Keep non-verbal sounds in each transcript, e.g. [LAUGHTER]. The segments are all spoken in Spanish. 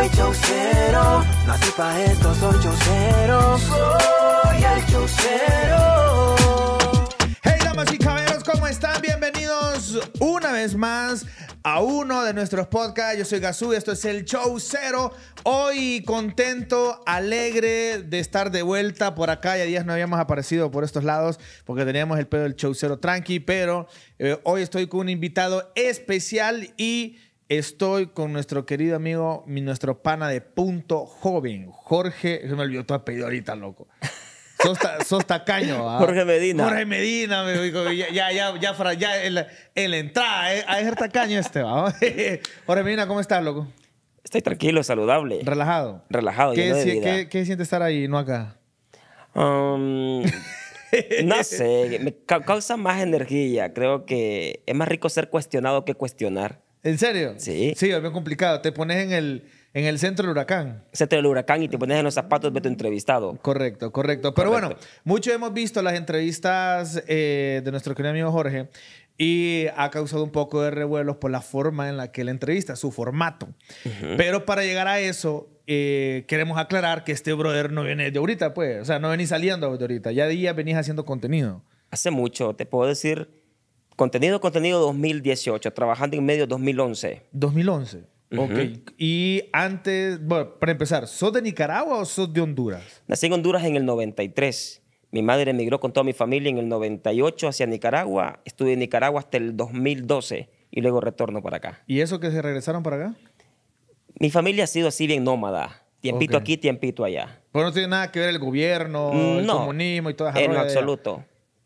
Soy chaucero, nací pa' esto, soy chaucero. Soy el chaucero. Hey, damas y caballeros, ¿cómo están? Bienvenidos una vez más a uno de nuestros podcasts. Yo soy Gazú esto es el Show Cero. Hoy contento, alegre de estar de vuelta por acá. Ya días no habíamos aparecido por estos lados porque teníamos el pedo del Show Cero tranqui, pero eh, hoy estoy con un invitado especial y estoy con nuestro querido amigo, mi- nuestro pana de punto joven, Jorge. Se me olvidó tu apellido ahorita, loco. Sos, ta- [LAUGHS] sos tacaño, ¿ah? Jorge Medina. Jorge Medina, me dijo, ya, ya, ya, ya, ya en, la, en la entrada, eh, a ser tacaño este, ¿va? [LAUGHS] Jorge Medina, ¿cómo estás, loco? Estoy tranquilo, saludable. Relajado. Relajado, ¿Qué, si- qué- qué siente estar ahí, no acá? Um, [LAUGHS] no sé, me ca- causa más energía. Creo que es más rico ser cuestionado que cuestionar. ¿En serio? Sí. Sí, es bien complicado. Te pones en el, en el centro del huracán. Se te el huracán y te pones en los zapatos de tu entrevistado. Correcto, correcto. Pero Correcto. bueno, mucho hemos visto las entrevistas eh, de nuestro querido amigo Jorge y ha causado un poco de revuelos por la forma en la que él entrevista, su formato. Pero para llegar a eso, eh, queremos aclarar que este brother no viene de ahorita, pues. O sea, no venís saliendo de ahorita. Ya días venís haciendo contenido. Hace mucho, te puedo decir, contenido, contenido 2018, trabajando en medio 2011. 2011. Ok. Y antes, bueno, para empezar, ¿sos de Nicaragua o sos de Honduras? Nací en Honduras en el 93. Mi madre emigró con toda mi familia en el 98 hacia Nicaragua. Estuve en Nicaragua hasta el 2012 y luego retorno para acá. ¿Y eso que se regresaron para acá? Mi familia ha sido así bien nómada. Tiempito aquí, tiempito allá. Pues no tiene nada que ver el gobierno, el comunismo y toda esa en lo absoluto.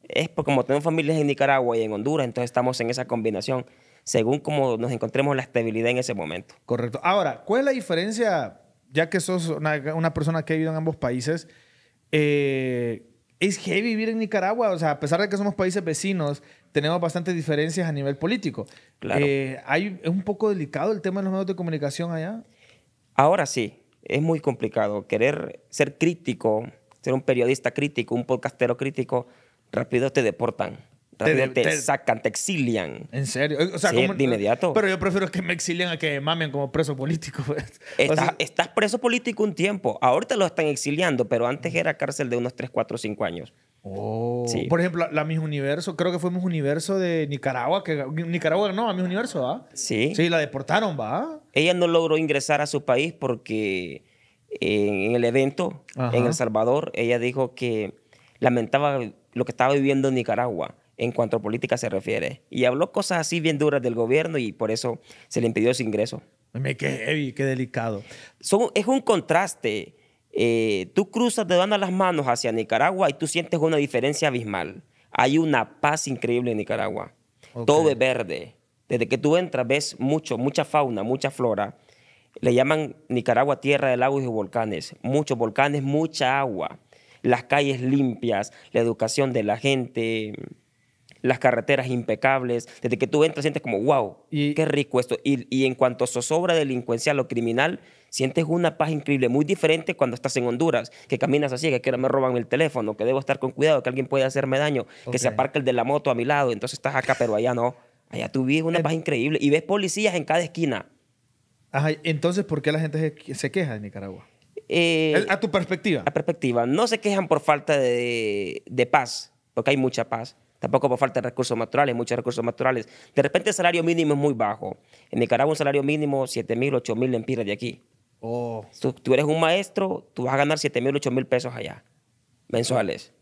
Es porque como tenemos familias en Nicaragua y en Honduras, entonces estamos en esa combinación, según como nos encontremos la estabilidad en ese momento. Correcto. Ahora, ¿cuál es la diferencia, ya que sos una, una persona que ha vivido en ambos países? eh, ¿Es heavy vivir en Nicaragua? O sea, a pesar de que somos países vecinos, tenemos bastantes diferencias a nivel político. Claro. Eh, hay, ¿Es un poco delicado el tema de los medios de comunicación allá? Ahora sí, es muy complicado. Querer ser crítico, ser un periodista crítico, un podcastero crítico, rápido te deportan. Rápido Te- te, te- sacan, te exilian. ¿En serio? O sea, Sí, ¿cómo- de inmediato. Pero yo prefiero que me exilien a que me mamen como preso político. [LAUGHS] pues. O Estás, sea, estás preso político un tiempo. Ahorita lo están exiliando, pero antes era cárcel de unos 3, 4, 5 años. Oh. Sí. Por ejemplo, la Miss Universo, creo que fue Miss Universo de Nicaragua, que Nicaragua no, a Miss Universo, ¿va? Sí. Sí, la deportaron, ¿va? Ella no logró ingresar a su país porque en el evento Ajá. en El Salvador, ella dijo que lamentaba lo que estaba viviendo en Nicaragua en cuanto a política se refiere. Y habló cosas así bien duras del gobierno y por eso se le impidió su ingreso. Qué heavy, qué delicado. Son- es un contraste. Eh, tú cruzas de dando las manos hacia Nicaragua y tú sientes una diferencia abismal. Hay una paz increíble en Nicaragua. Ok. Todo es verde. Desde que tú entras ves mucho, mucha fauna, mucha flora. Le llaman Nicaragua tierra de lagos y volcanes. Muchos volcanes, mucha agua. Las calles limpias, la educación de la gente, las carreteras impecables. Desde que tú entras sientes como, wow, Y- qué rico esto. Y, y en cuanto a zozobra delincuencial o criminal, sientes una paz increíble, muy diferente cuando estás en Honduras, que caminas así, que ahora me roban el teléfono, que debo estar con cuidado, que alguien puede hacerme daño, que se aparca el de la moto a mi lado, entonces estás acá, pero allá no. Allá tú vives una paz increíble y ves policías en cada esquina. Ajá, entonces, ¿por qué la gente se, se queja de Nicaragua? Eh, a tu perspectiva. a perspectiva, no se quejan por falta de, de paz, porque hay mucha paz. Tampoco por falta de recursos naturales, muchos recursos naturales. De repente el salario mínimo es muy bajo. En Nicaragua un salario mínimo 7 mil, 8 mil lempiras de aquí. Oh, Tú, tú eres un maestro, tú vas a ganar 7 mil, 8 mil pesos allá, mensuales.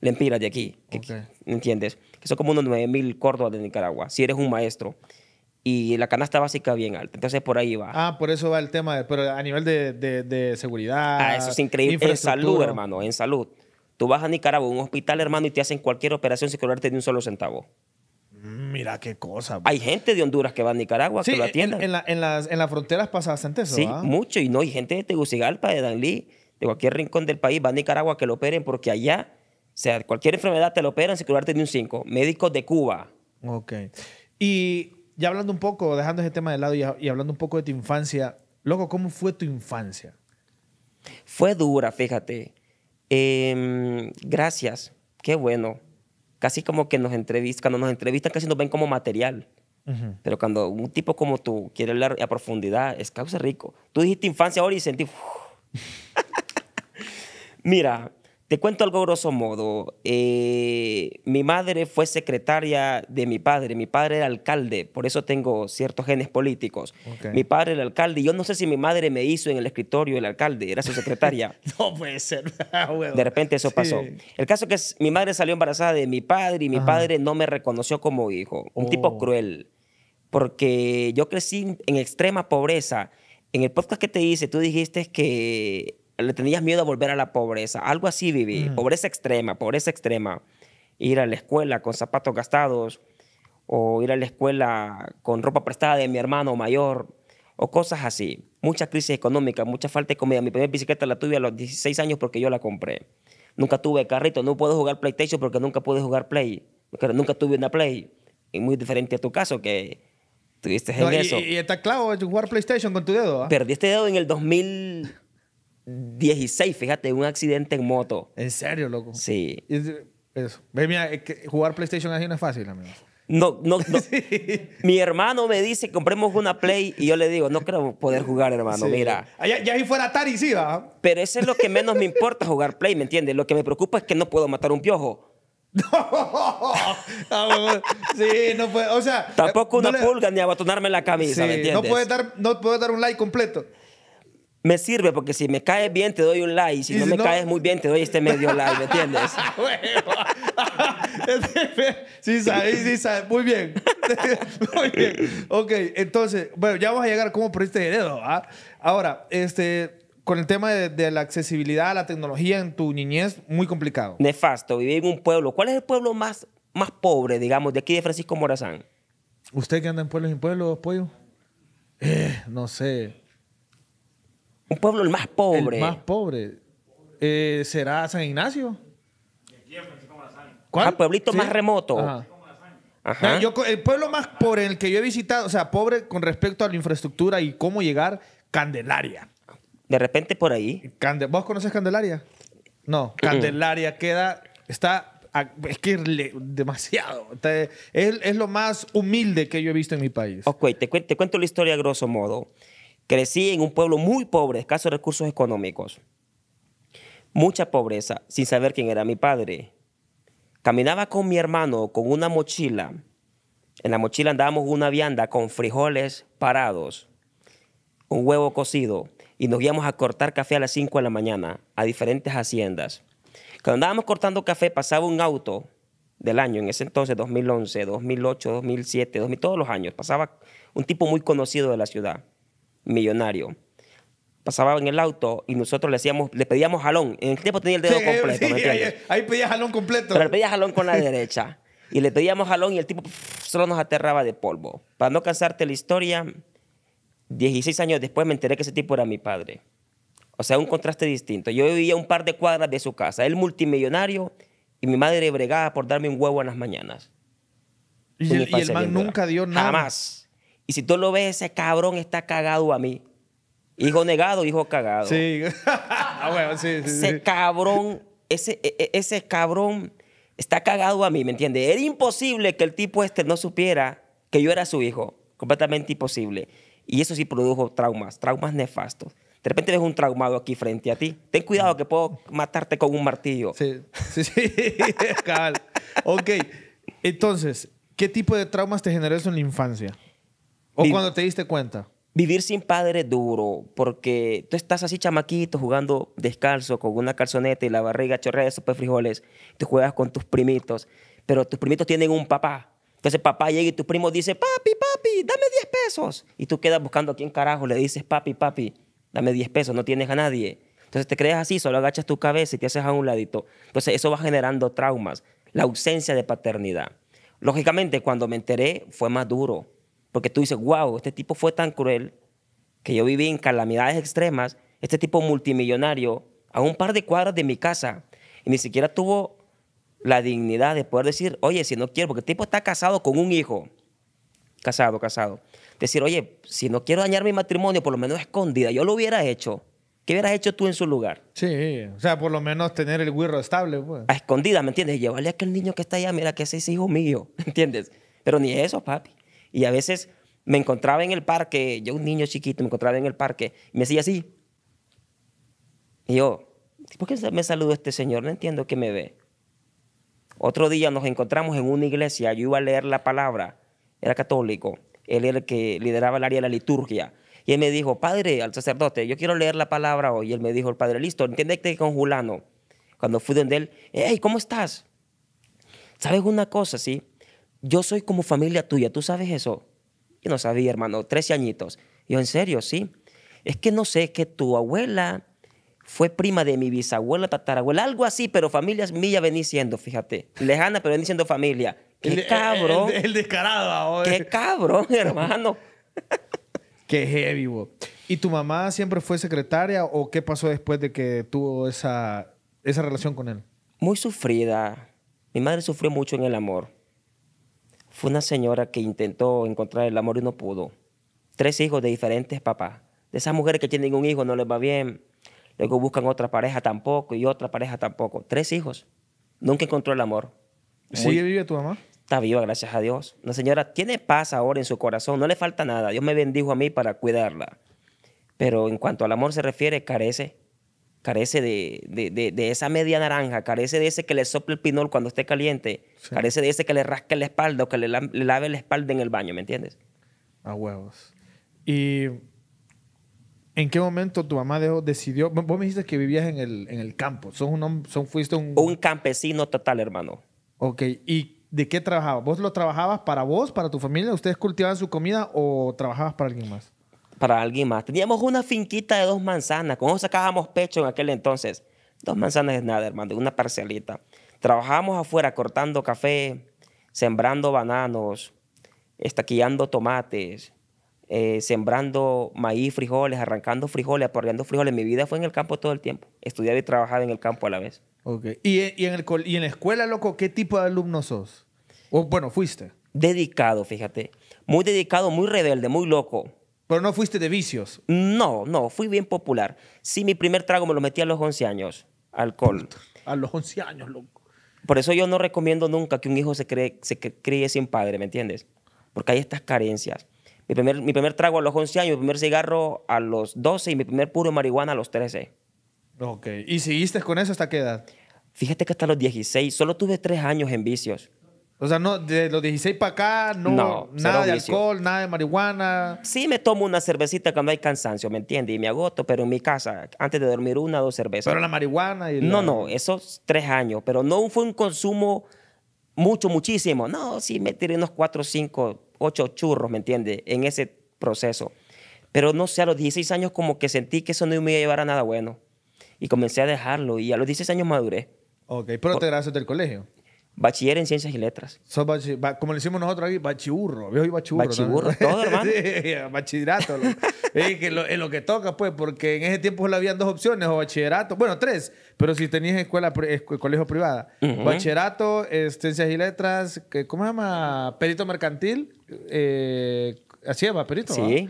Lempiras de aquí, que- Ok. ¿entiendes? Que son como unos 9 mil córdobas de Nicaragua, si eres un maestro. Y la canasta básica bien alta, entonces por ahí va. Ah, por eso va el tema, de- pero a nivel de, de- de seguridad. Ah, eso es increíble. En salud, hermano, en salud. Tú vas a Nicaragua, a un hospital, hermano, y te hacen cualquier operación sin cobrarte ni un solo centavo. Mm, Mira qué cosa. Hay gente de Honduras que va a Nicaragua sí, que lo en, atiendan. en la- en las, en las fronteras pasa bastante eso, sí, ¿ah? mucho. Y no, hay gente de Tegucigalpa, de Danlí, de cualquier rincón del país, va a Nicaragua que lo operen porque allá, o sea, cualquier enfermedad te lo operan sin cobrarte ni un cinco. Médicos de Cuba. Ok. Y ya hablando un poco, dejando ese tema de lado y, y hablando un poco de tu infancia, loco, ¿cómo fue tu infancia? Fue dura, fíjate. Em, gracias. Qué bueno. Casi como que nos entrevistan, cuando nos entrevistan casi nos ven como material. Pero cuando un tipo como tú quiere hablar a profundidad, es causa rico. Tú dijiste infancia ahora y sentí... [LAUGHS] Mira, te cuento algo grosso modo. Eh, mi madre fue secretaria de mi padre. Mi padre era alcalde, por eso tengo ciertos genes políticos. Mi padre era alcalde y yo no sé si mi madre me hizo en el escritorio el alcalde, era su secretaria. [LAUGHS] No puede ser. [LAUGHS] Ah. De repente eso Sí. pasó. El caso que es, mi madre salió embarazada de mi padre y mi Ajá. padre no me reconoció como hijo. Un Oh. tipo cruel. Porque yo crecí en extrema pobreza. En el podcast que te hice, tú dijiste que le tenías miedo a volver a la pobreza. Algo así viví. Mm. Pobreza extrema, pobreza extrema. Ir a la escuela con zapatos gastados o ir a la escuela con ropa prestada de mi hermano mayor o cosas así. Mucha crisis económica, mucha falta de comida. Mi primera bicicleta la tuve a los 16 años porque yo la compré. Nunca tuve carrito, no puedo jugar PlayStation porque nunca pude jugar Play. Porque nunca tuve una Play. Y muy diferente a tu caso que tuviste en y, eso. y está clavo jugar PlayStation con tu dedo. ¿ah? Perdí este dedo en el 2016, fíjate, un accidente en moto. En serio, loco. Sí. Eso. Ve, mira, es que jugar PlayStation así no es fácil, amigo. No, no, no. [LAUGHS] Mi hermano me dice, compremos una Play y yo le digo, no creo poder jugar, hermano, Sí. mira. Ah, Ya, ya si fuera Atari, sí, va. Pero eso es lo que menos me importa jugar Play, ¿me entiendes? Lo que me preocupa es que no puedo matar un piojo. [LAUGHS] Ah, huevo. sí, no puede. O sea. Tampoco eh, no una le- pulga ni abotonarme la camisa, Sí, ¿me entiendes? no puedes dar, no puedes dar un like completo. Me sirve porque si me caes bien te doy un like, si Y no si me no- caes muy bien te doy este medio like, ¿me entiendes? [LAUGHS] [LAUGHS] sí, sabes, sí, sabes. Muy bien. [LAUGHS] Muy bien. Ok, entonces, bueno, ya vamos a llegar a cómo perdiste dedo. ¿ah? Ahora, este, con el tema de, de la accesibilidad a la tecnología en tu niñez, muy complicado. Nefasto, viví en un pueblo. ¿Cuál es el pueblo más, más pobre, digamos, de aquí de Francisco Morazán? ¿Usted que anda en pueblos y pueblos, pollo? Eh, no sé. Un pueblo el más pobre. El más pobre. Eh, ¿Será San Ignacio? ¿Cuál? Ah, pueblito más remoto. Ajá. Ajá. Yo, co- el pueblo más pobre en el que yo he visitado, o sea, pobre con respecto a la infraestructura y cómo llegar, Candelaria. De repente por ahí. Cande- ¿Vos conoces Candelaria? No, Candelaria queda, está, es que es le- demasiado. Está- Es, es lo más humilde que yo he visto en mi país. Ok, te, cuen- te cuento la historia a grosso modo. Crecí en un pueblo muy pobre, escasos recursos económicos. Mucha pobreza, sin saber quién era mi padre. Caminaba con mi hermano con una mochila. En la mochila andábamos una vianda con frijoles parados, un huevo cocido, y nos íbamos a cortar café a las 5 de la mañana a diferentes haciendas. Cuando andábamos cortando café, pasaba un auto del año, en ese entonces, 2011, 2008, 2007, 2000, todos los años. Pasaba un tipo muy conocido de la ciudad, millonario. Pasaba en el auto y nosotros le, hacíamos, le pedíamos jalón. En el tiempo tenía el dedo Sí, completo, sí, ¿me ahí, entiendes? ahí pedía jalón completo. Pero le pedía jalón con la derecha. Y le pedíamos jalón y el tipo pff, solo nos aterraba de polvo. Para no cansarte la historia, 16 años después me enteré que ese tipo era mi padre. O sea, un contraste distinto. Yo vivía un par de cuadras de su casa. Él multimillonario y mi madre bregaba por darme un huevo en las mañanas. y, el, y el man nunca dio nada. Jamás. Y si tú lo ves, ese cabrón está cagado a mí. Hijo negado, hijo cagado. Sí. [LAUGHS] ah, bueno, sí, sí, Ese sí. cabrón, ese, e- e- ese cabrón está cagado a mí, ¿me entiendes? Era imposible que el tipo este no supiera que yo era su hijo. Completamente imposible. Y eso sí produjo traumas, traumas nefastos. De repente ves un traumado aquí frente a ti. Ten cuidado que puedo matarte con un martillo. Sí, sí, sí. [LAUGHS] Cabal. Ok. Entonces, ¿qué tipo de traumas te generó eso en la infancia? ¿O cuando te diste cuenta? Vivir sin padre es duro porque tú estás así chamaquito jugando descalzo con una calzoneta y la barriga chorrea de sopa frijoles. Tú juegas con tus primitos, pero tus primitos tienen un papá. Entonces papá llega y tu primo dice, papi, papi, dame 10 pesos. Y tú quedas buscando a quién carajo le dices, papi, papi, dame 10 pesos, no tienes a nadie. Entonces te crees así, solo agachas tu cabeza y te haces a un ladito. Entonces eso va generando traumas, la ausencia de paternidad. Lógicamente, cuando me enteré, fue más duro. Porque tú dices, wow, este tipo fue tan cruel que yo viví en calamidades extremas. Este tipo multimillonario, a un par de cuadras de mi casa, y ni siquiera tuvo la dignidad de poder decir, oye, si no quiero, porque el tipo está casado con un hijo. Casado, casado. Decir, oye, si no quiero dañar mi matrimonio, por lo menos escondida, yo lo hubiera hecho. ¿Qué hubieras hecho tú en su lugar? Sí, o sea, por lo menos tener el wirro estable, pues. a escondida, ¿me entiendes? Llevarle a aquel niño que está allá, mira que ese es hijo mío, [LAUGHS] ¿me entiendes? Pero ni eso, papi. Y a veces me encontraba en el parque, yo un niño chiquito, me encontraba en el parque y me decía así. Y yo, ¿por qué me saludó este señor? No entiendo qué me ve. Otro día nos encontramos en una iglesia, yo iba a leer la palabra, era católico, él era el que lideraba el área de la liturgia. Y él me dijo, padre, al sacerdote, yo quiero leer la palabra hoy. Y él me dijo, el padre, listo, entiende con Julano. Cuando fui donde él, hey, ¿cómo estás? ¿Sabes una cosa, sí? Yo soy como familia tuya, ¿tú sabes eso? Yo no sabía, hermano, 13 añitos. yo, ¿en serio? Sí. Es que no sé, que tu abuela fue prima de mi bisabuela, tatarabuela, algo así, pero familias mía vení siendo, fíjate. Lejana, pero vení siendo familia. ¡Qué cabrón! El, descarado ahora. ¡Qué cabrón, [LAUGHS] hermano! ¡Qué heavy, bo. ¿Y tu mamá siempre fue secretaria o qué pasó después de que tuvo esa, esa relación con él? Muy sufrida. Mi madre sufrió mucho en el amor. Fue una señora que intentó encontrar el amor y no pudo. Tres hijos de diferentes papás. De esas mujeres que tienen un hijo no les va bien Luego buscan otra pareja tampoco y otra pareja tampoco. Tres hijos. Nunca encontró el amor. ¿Sigue vive tu mamá? Está viva, gracias a Dios. Una señora tiene paz ahora en su corazón. No le falta nada. Dios me bendijo a mí para cuidarla. Pero en cuanto al amor se refiere, carece. Carece de, de, esa media naranja. Carece de ese que le sople el pinol cuando esté caliente. Carece de ese que le rasque la espalda o que le, le lave la espalda en el baño. ¿Me entiendes? A huevos. Y ¿En qué momento tu mamá decidió? Vos me dijiste que vivías en el, en el campo. ¿Son un, son, ¿Fuiste un...? Un campesino total, hermano. Ok. ¿Y de qué trabajabas? ¿Vos lo trabajabas para vos, para tu familia? ¿Ustedes cultivaban su comida o trabajabas para alguien más? Para alguien más. Teníamos una finquita de dos manzanas. Con eso sacábamos pecho en aquel entonces. Dos manzanas es nada, hermano. Una parcelita. Trabajábamos afuera cortando café, sembrando bananos, estaquillando tomates, eh, sembrando maíz, frijoles, arrancando frijoles, aporreando frijoles. Mi vida fue en el campo todo el tiempo. Estudiaba y trabajaba en el campo a la vez. Okay. ¿Y, en el, ¿Y en la escuela, loco, qué tipo de alumno sos? O, bueno, fuiste. Dedicado, fíjate. Muy dedicado, muy rebelde, muy loco. Pero no fuiste de vicios. No, no, fui bien popular. Sí, mi primer trago me lo metí a los 11 años, alcohol. A los 11 años, loco. Por eso yo no recomiendo nunca que un hijo se, cree, se críe sin padre, ¿me entiendes? Porque hay estas carencias. Mi primer, mi primer trago a los 11 años, mi primer cigarro a los 12 y mi primer puro marihuana a los 13. Ok. ¿Y seguiste con eso hasta qué edad? Fíjate que hasta los 16. Solo tuve tres años en vicios. O sea, no, de los 16 para acá, no, nada de alcohol, nada de marihuana. Sí, me tomo una cervecita cuando hay cansancio, ¿me entiendes? Y me agoto, pero en mi casa, antes de dormir, una o dos cervezas. Pero la marihuana y No, no, esos tres años. Pero no fue un consumo mucho, muchísimo. No, sí, me tiré unos cuatro cinco ocho churros, ¿me entiendes? En ese proceso. Pero no sé, a los 16 años como que sentí que eso no me iba a llevar a nada bueno. Y comencé a dejarlo y a los 16 años maduré. Ok, pero te graduaste del colegio. Bachiller en Ciencias y Letras. como le decimos nosotros aquí, bachiburro. Viejo y bachiburro. Bachiburro, todo, [LAUGHS] hermano. sí, bachillerato. es que lo, lo, que toca, pues, porque en ese tiempo solo habían dos opciones, o bachillerato, bueno, tres, pero si tenías escuela, colegio privada. Bachillerato, Ciencias y Letras, ¿cómo se llama? Perito mercantil. Eh, así llama, perito. Sí.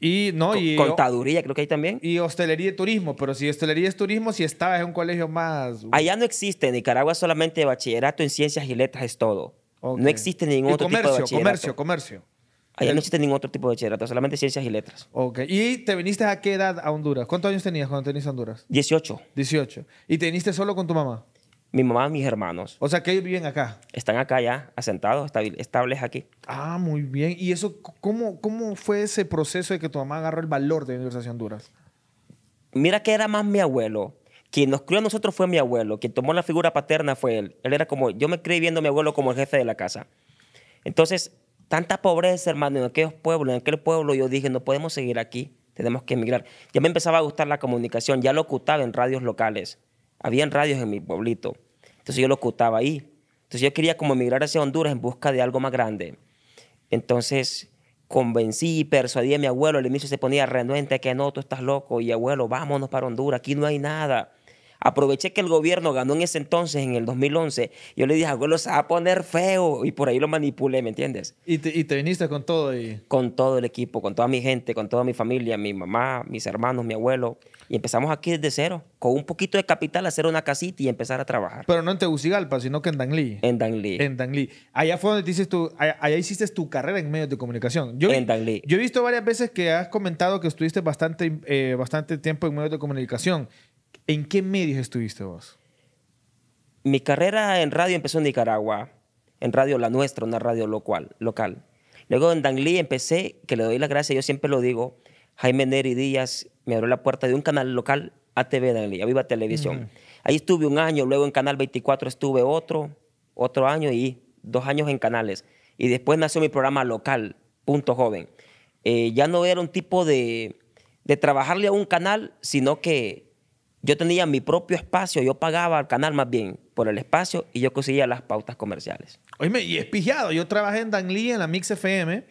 Y, no, y, Contaduría, creo que hay también. Y hostelería y turismo. Pero si hostelería es turismo, si estabas en un colegio más. Allá no existe. En Nicaragua solamente bachillerato en ciencias y letras es todo. No existe ningún otro tipo de bachillerato. Comercio, comercio. Allá no existe ningún otro tipo de bachillerato, solamente ciencias y letras. Ok. ¿Y te viniste a qué edad a Honduras? ¿Cuántos años tenías cuando tenías a Honduras? 18. 18. ¿Y te viniste solo con tu mamá? Mi mamá, mis hermanos. O sea, que ellos viven acá. Están acá ya, asentados, estables aquí. Ah, muy bien. ¿Y eso, cómo, cómo fue ese proceso de que tu mamá agarró el valor de Universidad de Honduras? Mira que era más mi abuelo. Quien nos crió a nosotros fue mi abuelo. Quien tomó la figura paterna fue él. Él era como, yo me creí viendo a mi abuelo como el jefe de la casa. Entonces, tanta pobreza, hermano, en aquellos pueblos, en aquel pueblo, yo dije, no podemos seguir aquí, tenemos que emigrar. Ya me empezaba a gustar la comunicación, ya lo locutaba en radios locales. Habían radios en mi pueblito. Entonces yo lo ocultaba ahí. Entonces yo quería como emigrar hacia Honduras en busca de algo más grande. Entonces convencí y persuadí a mi abuelo. Al inicio se ponía renuente que no, tú estás loco. Y abuelo, vámonos para Honduras, aquí no hay nada. Aproveché que el gobierno ganó en ese entonces, en el 2011. Yo le dije, abuelo, se va a poner feo. Y por ahí lo manipulé, ¿me entiendes? Y te, y te viniste con todo y... Con todo el equipo, con toda mi gente, con toda mi familia, mi mamá, mis hermanos, mi abuelo. Y empezamos aquí desde cero, con un poquito de capital, hacer una casita y empezar a trabajar. Pero no en Tegucigalpa, sino que en Danlí. En Danlí. En Danlí. Allá fue donde te hiciste tu, allá, allá hiciste tu carrera en medios de comunicación. Yo, En Danlí. Yo he visto varias veces que has comentado que estuviste bastante, eh, bastante tiempo en medios de comunicación. ¿En qué medios estuviste vos? Mi carrera en radio empezó en Nicaragua, en Radio La Nuestra, una radio local. local. Luego en Danlí empecé, que le doy las gracias, yo siempre lo digo, Jaime Neri Díaz me abrió la puerta de un canal local, ATV Danlí, Viva Televisión. Ahí estuve un año, luego en Canal 24 estuve otro, otro año y dos años en canales. Y después nació mi programa local, Punto Joven. Eh, ya no era un tipo de, de trabajarle a un canal, sino que yo tenía mi propio espacio, yo pagaba al canal más bien por el espacio y yo conseguía las pautas comerciales. Oíme, y es pijado. Yo trabajé en Danlí, en la Mix FM,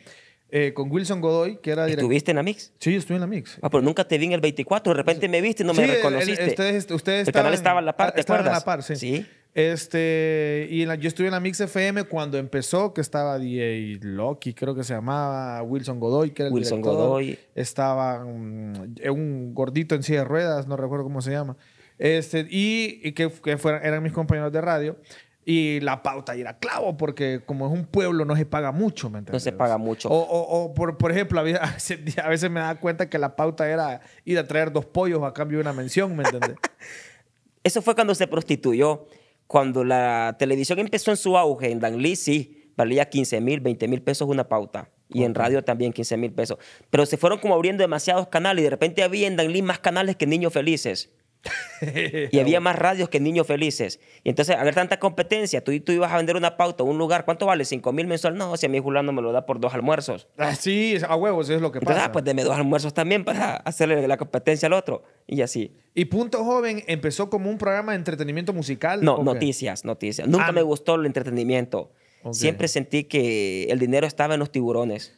eh, con Wilson Godoy, que era director. ¿Estuviste en la Mix? Sí, yo estuve en la Mix. Ah, pero nunca te vi en el 24. De repente me viste y no me Sí, reconociste. el- ustedes, ustedes el canal estaban- estaba en la par, ¿te estaban acuerdas? en la par, sí. Sí. Este, y en la- yo estuve en la Mix FM cuando empezó, que estaba DJ Loki, creo que se llamaba, Wilson Godoy, que era el Wilson director. Godoy. Estaba mm, un gordito en silla de ruedas, no recuerdo cómo se llama. Este, y, y que, que fueran, eran mis compañeros de radio. Y la pauta era clavo, porque como es un pueblo no se paga mucho, ¿me entiendes? se paga mucho. O, o- o, por, por ejemplo, [LAUGHS] a veces, a veces me daba cuenta que la pauta era ir a traer dos pollos a cambio de una mención, ¿me entiendes? [LAUGHS] Eso fue cuando se prostituyó. Cuando la televisión empezó en su auge, en Danlí sí, valía 15 mil, 20 mil pesos una pauta. Y en radio también 15 mil pesos. Pero se fueron como abriendo demasiados canales y de repente había en Danlí más canales que Niños Felices. [LAUGHS] y había más radios que Niños Felices. Y entonces, a ver tanta competencia, tú, tú ibas a vender una pauta un lugar, ¿cuánto vale? 5 mil mensual. No, si a mí Julano me lo da por dos almuerzos. Ah, sí, a huevos, es lo que Entonces, pasa. ah, pues deme dos almuerzos también para hacerle la competencia al otro. Y así. Y Punto Joven empezó como un programa de entretenimiento musical. No, noticias, noticias. Nunca Ah, me gustó el entretenimiento. Ok. Siempre sentí que el dinero estaba en los tiburones.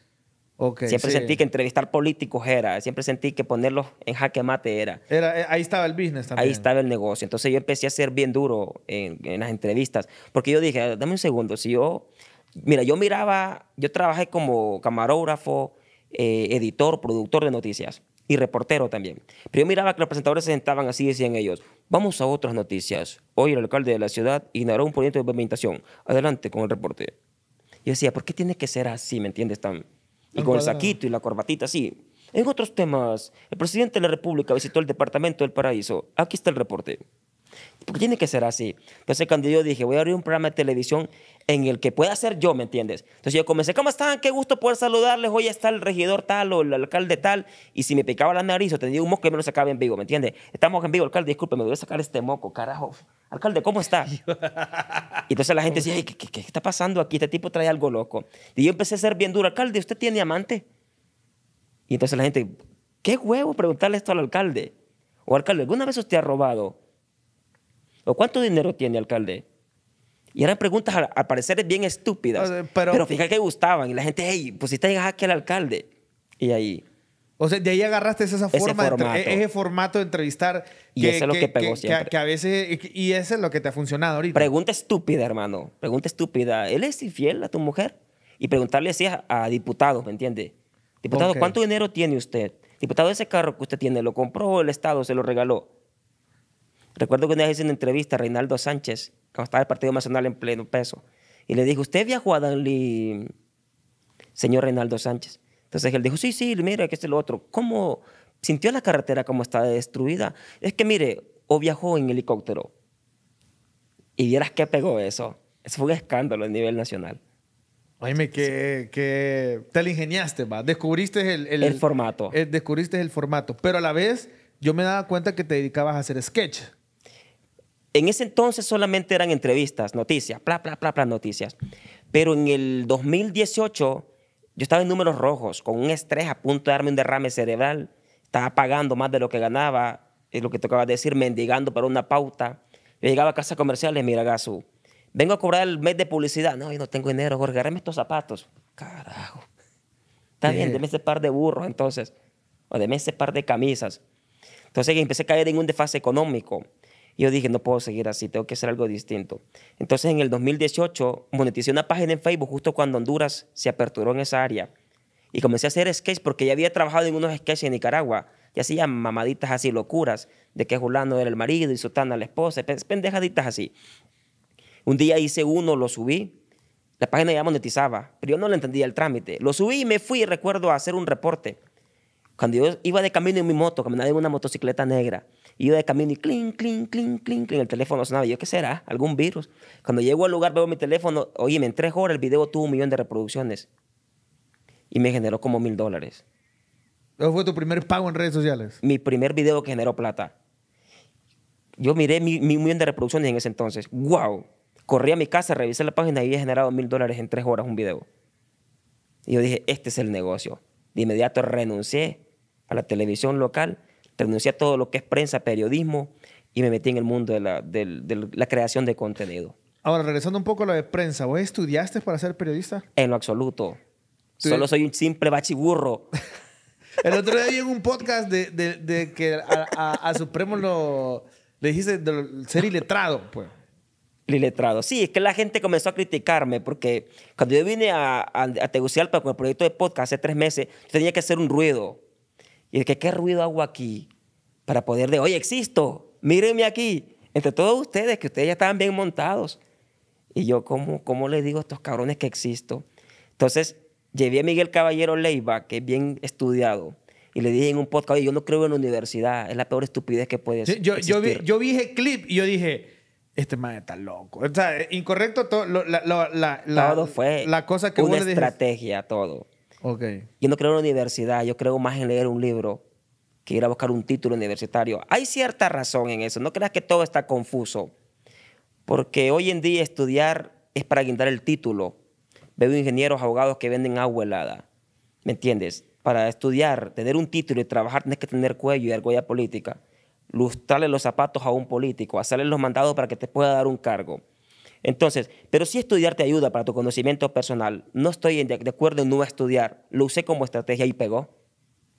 Ok, siempre sí. sentí que entrevistar políticos era. Siempre sentí que ponerlos en jaque mate era. Era, eh, ahí estaba el business también. Ahí estaba el negocio. Entonces yo empecé a ser bien duro en, en las entrevistas. Porque yo dije, dame un segundo, si yo... Mira, yo miraba, yo trabajé como camarógrafo, eh, editor, productor de noticias y reportero también. Pero yo miraba que los presentadores se sentaban así, decían ellos, vamos a otras noticias. Hoy el alcalde de la ciudad inauguró un proyecto de pavimentación. Adelante con el reporte. Yo decía, ¿por qué tiene que ser así, me entiendes? Tan, y con el saquito y la corbatita así. En otros temas, el presidente de la República visitó el departamento del Paraíso. Aquí está el reporte. Porque tiene que ser así. Entonces, cuando yo dije, voy a abrir un programa de televisión en el que pueda ser yo, ¿me entiendes? Entonces yo comencé, ¿cómo están? Qué gusto poder saludarles. Hoy está el regidor tal o el alcalde tal. Y si me picaba la nariz o tenía un moco, que me lo sacaba en vivo, ¿me entiendes? Estamos en vivo, alcalde, disculpe, me voy a sacar este moco, carajo. Alcalde, ¿cómo está? [LAUGHS] Y entonces la gente decía, "Ay, ¿qué, qué, qué está pasando aquí? Este tipo trae algo loco. Y yo empecé a ser bien duro, alcalde, ¿usted tiene amante? Y entonces la gente, ¿qué huevo preguntarle esto al alcalde? O alcalde, ¿alguna vez usted ha robado? ¿O cuánto dinero tiene, alcalde? Y eran preguntas al, al parecer bien estúpidas. Pero, pero- fíjate que gustaban. Y la gente, hey, pusiste en jaque al alcalde. Y ahí. O sea, de ahí agarraste esa Ese forma, de formato. ese formato de entrevistar. Y eso es lo que pegó que, siempre. que a veces, y eso es lo que te ha funcionado ahorita. Pregunta estúpida, hermano. Pregunta estúpida. ¿Él es infiel a tu mujer? Y preguntarle así a, a diputados, ¿me entiende? Diputado. ¿cuánto dinero tiene usted? Diputado, ese carro que usted tiene, ¿lo compró el Estado se lo regaló? Recuerdo que una vez hice una entrevista a Reinaldo Sánchez, cuando estaba el Partido Nacional en pleno peso, y le dijo, ¿usted viajó a Danlí, señor Reinaldo Sánchez? Entonces él dijo, sí, sí, mire, que este es lo otro. ¿Cómo sintió la carretera como está destruida? Es que mire, o viajó en helicóptero. Y vieras qué pegó eso. Eso fue un escándalo a nivel nacional. Oíme, que, que te la ingeniaste, va. Descubriste el, El formato. eh, descubriste el formato. Pero a la vez, yo me daba cuenta que te dedicabas a hacer sketch. En ese entonces solamente eran entrevistas, noticias, bla, bla, bla, bla, noticias. Pero en el 2018 yo estaba en números rojos, con un estrés a punto de darme un derrame cerebral. Estaba pagando más de lo que ganaba, es lo que tocaba decir, mendigando para una pauta. Yo llegaba a casa comerciales, mira, Gasu, vengo a cobrar el mes de publicidad. No, yo no tengo dinero, Jorge, agarrame estos zapatos. Carajo. Está bien, deme ese par de burros entonces. O deme ese par de camisas. Entonces empecé a caer en un desfase económico. Yo dije, no puedo seguir así, tengo que hacer algo distinto. Entonces en el 2018 moneticé una página en Facebook justo cuando Honduras se aperturó en esa área. Y comencé a hacer sketches porque ya había trabajado en unos sketches en Nicaragua. Y hacía mamaditas así, locuras, de que Julano era el marido y Sotana la esposa, pe- pendejaditas así. Un día hice uno, lo subí. La página ya monetizaba, pero yo no le entendía el trámite. Lo subí y me fui, recuerdo, a hacer un reporte. Cuando yo iba de camino en mi moto, caminaba en una motocicleta negra, iba de camino y clink, clink, clink, clink, clink, el teléfono sonaba. Y yo, ¿qué será? ¿Algún virus? Cuando llego al lugar, veo mi teléfono, oye, en tres horas el video tuvo un millón de reproducciones. Y me generó como mil dólares. ¿Ese fue tu primer pago en redes sociales? Mi primer video que generó plata. Yo miré mi, mi millón de reproducciones en ese entonces. ¡Wow! Corrí a mi casa, revisé la página y había generado mil dólares en tres horas un video. Y yo dije, este es el negocio. De inmediato renuncié a la televisión local, renuncié a todo lo que es prensa, periodismo y me metí en el mundo de la, del- de la creación de contenido. Ahora, regresando un poco a lo de prensa, ¿vos estudiaste para ser periodista? En lo absoluto. Solo soy un simple bachiburro. [LAUGHS] El otro día vi en un podcast de, de- de que a, a- a Supremo lo, le dijiste de ser iletrado, pues. Liletrado. Sí, es que la gente comenzó a criticarme porque cuando yo vine a, a, a Tegucigalpa con el proyecto de podcast hace tres meses, yo tenía que hacer un ruido. Y dije, ¿qué ruido hago aquí? Para poder de, oye, existo, mírenme aquí. Entre todos ustedes, que ustedes ya estaban bien montados. Y yo, ¿cómo, cómo les digo a estos cabrones que existo? Entonces, llevé a Miguel Caballero Leiva, que es bien estudiado, y le dije en un podcast, oye, yo no creo en la universidad, es la peor estupidez que puede Sí, yo, yo, vi, existir". yo vi ese clip y yo dije, este man está loco. O sea, incorrecto todo. lo- la, lo- la, la- todo fue la cosa que una estrategia, todo. Ok. Yo no creo en la universidad, yo creo más en leer un libro que ir a buscar un título universitario. Hay cierta razón en eso, no creas que todo está confuso, porque hoy en día estudiar es para guindar el título. Veo ingenieros, abogados que venden agua helada, ¿me entiendes? Para estudiar, tener un título y trabajar tienes que tener cuello y argolla política, lustrarle los zapatos a un político, hacerle los mandados para que te pueda dar un cargo. Entonces, pero si estudiar te ayuda para tu conocimiento personal. No estoy de de acuerdo en no estudiar. Lo usé como estrategia y pegó.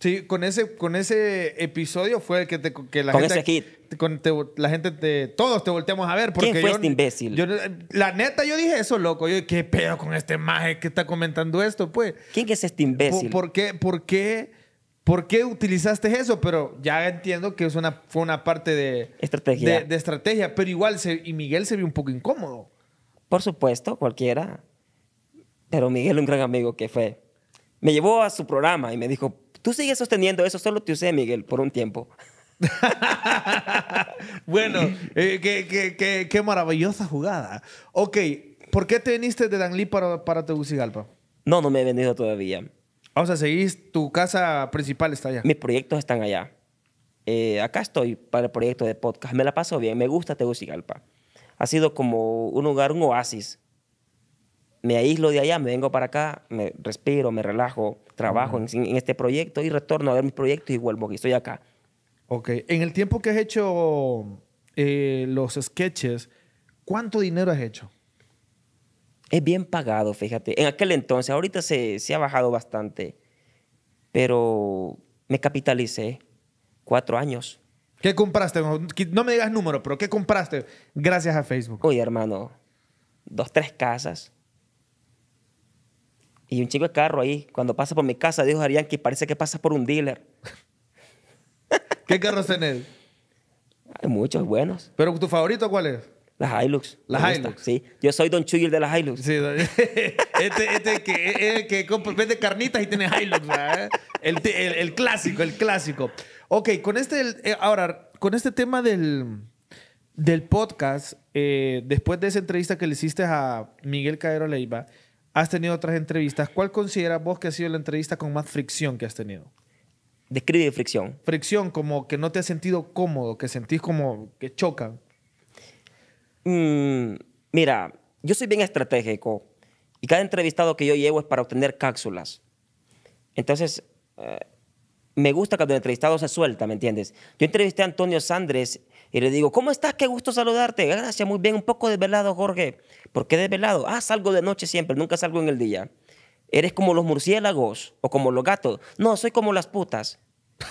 Sí, con ese, con ese episodio fue el que, te, que la Con gente... ese hit. con- te- la gente, te, todos te volteamos a ver. Porque ¿Quién fue yo- este imbécil? yo la neta, yo dije eso, loco. Yo, ¿qué pedo con este maje que está comentando esto, pues? ¿Quién es este imbécil? ¿Por, por qué, por, qué, ¿Por qué utilizaste eso? Pero ya entiendo que es una, fue una parte de... Estrategia. De, de estrategia, pero igual, se, y Miguel se vio un poco incómodo. Por supuesto, cualquiera. Pero Miguel, un gran amigo que fue, me llevó a su programa y me dijo, tú sigues sosteniendo eso, solo te usé, Miguel, por un tiempo. [LAUGHS] Bueno, eh, qué, qué- qué- qué maravillosa jugada. Ok, ¿por qué te viniste de Danlí para, para Tegucigalpa? No, no me he venido todavía. O sea, seguís, tu casa principal está allá. Mis proyectos están allá. Eh, acá estoy para el proyecto de podcast. Me la paso bien, me gusta Tegucigalpa. Ha sido como un lugar, un oasis. Me aíslo de allá, me vengo para acá, me respiro, me relajo, trabajo en, en este proyecto y retorno a ver mis proyectos y vuelvo aquí. Estoy acá. Ok, en el tiempo que has hecho eh, los sketches, ¿cuánto dinero has hecho? Es bien pagado, fíjate. En aquel entonces, ahorita se, se ha bajado bastante, pero me capitalicé cuatro años. ¿Qué compraste? No me digas número, pero ¿qué compraste gracias a Facebook? Oye, hermano, dos, tres casas. Y un chico de carro ahí, cuando pasa por mi casa, dijo Arián que parece que pasa por un dealer. [LAUGHS] ¿Qué carros tenés? Hay muchos buenos. ¿Pero tu favorito cuál es? Las Hilux. Las Hilux. Sí. Yo soy Don Chuyil de las Hilux. Sí, [LAUGHS] este, este que, el que compra- vende carnitas y tiene Hilux, ¿verdad? el, el- el clásico, el clásico. Ok, con este, eh, ahora, con este tema del, del podcast, eh, después de esa entrevista que le hiciste a Miguel Cadero Leiva, has tenido otras entrevistas. ¿Cuál consideras vos que ha sido la entrevista con más fricción que has tenido? Describe fricción. Fricción, como que no te has sentido cómodo, que sentís como que chocan. Mm, mira, yo soy bien estratégico y cada entrevistado que yo llevo es para obtener cápsulas. Entonces, eh, me gusta cuando el entrevistado se suelta, ¿me entiendes? Yo entrevisté a Antonio Sandres y le digo, ¿cómo estás? Qué gusto saludarte. Gracias, muy bien. Un poco desvelado, Jorge. ¿Por qué desvelado? Ah, salgo de noche siempre, nunca salgo en el día. ¿Eres como los murciélagos o como los gatos? No, soy como las putas. [LAUGHS]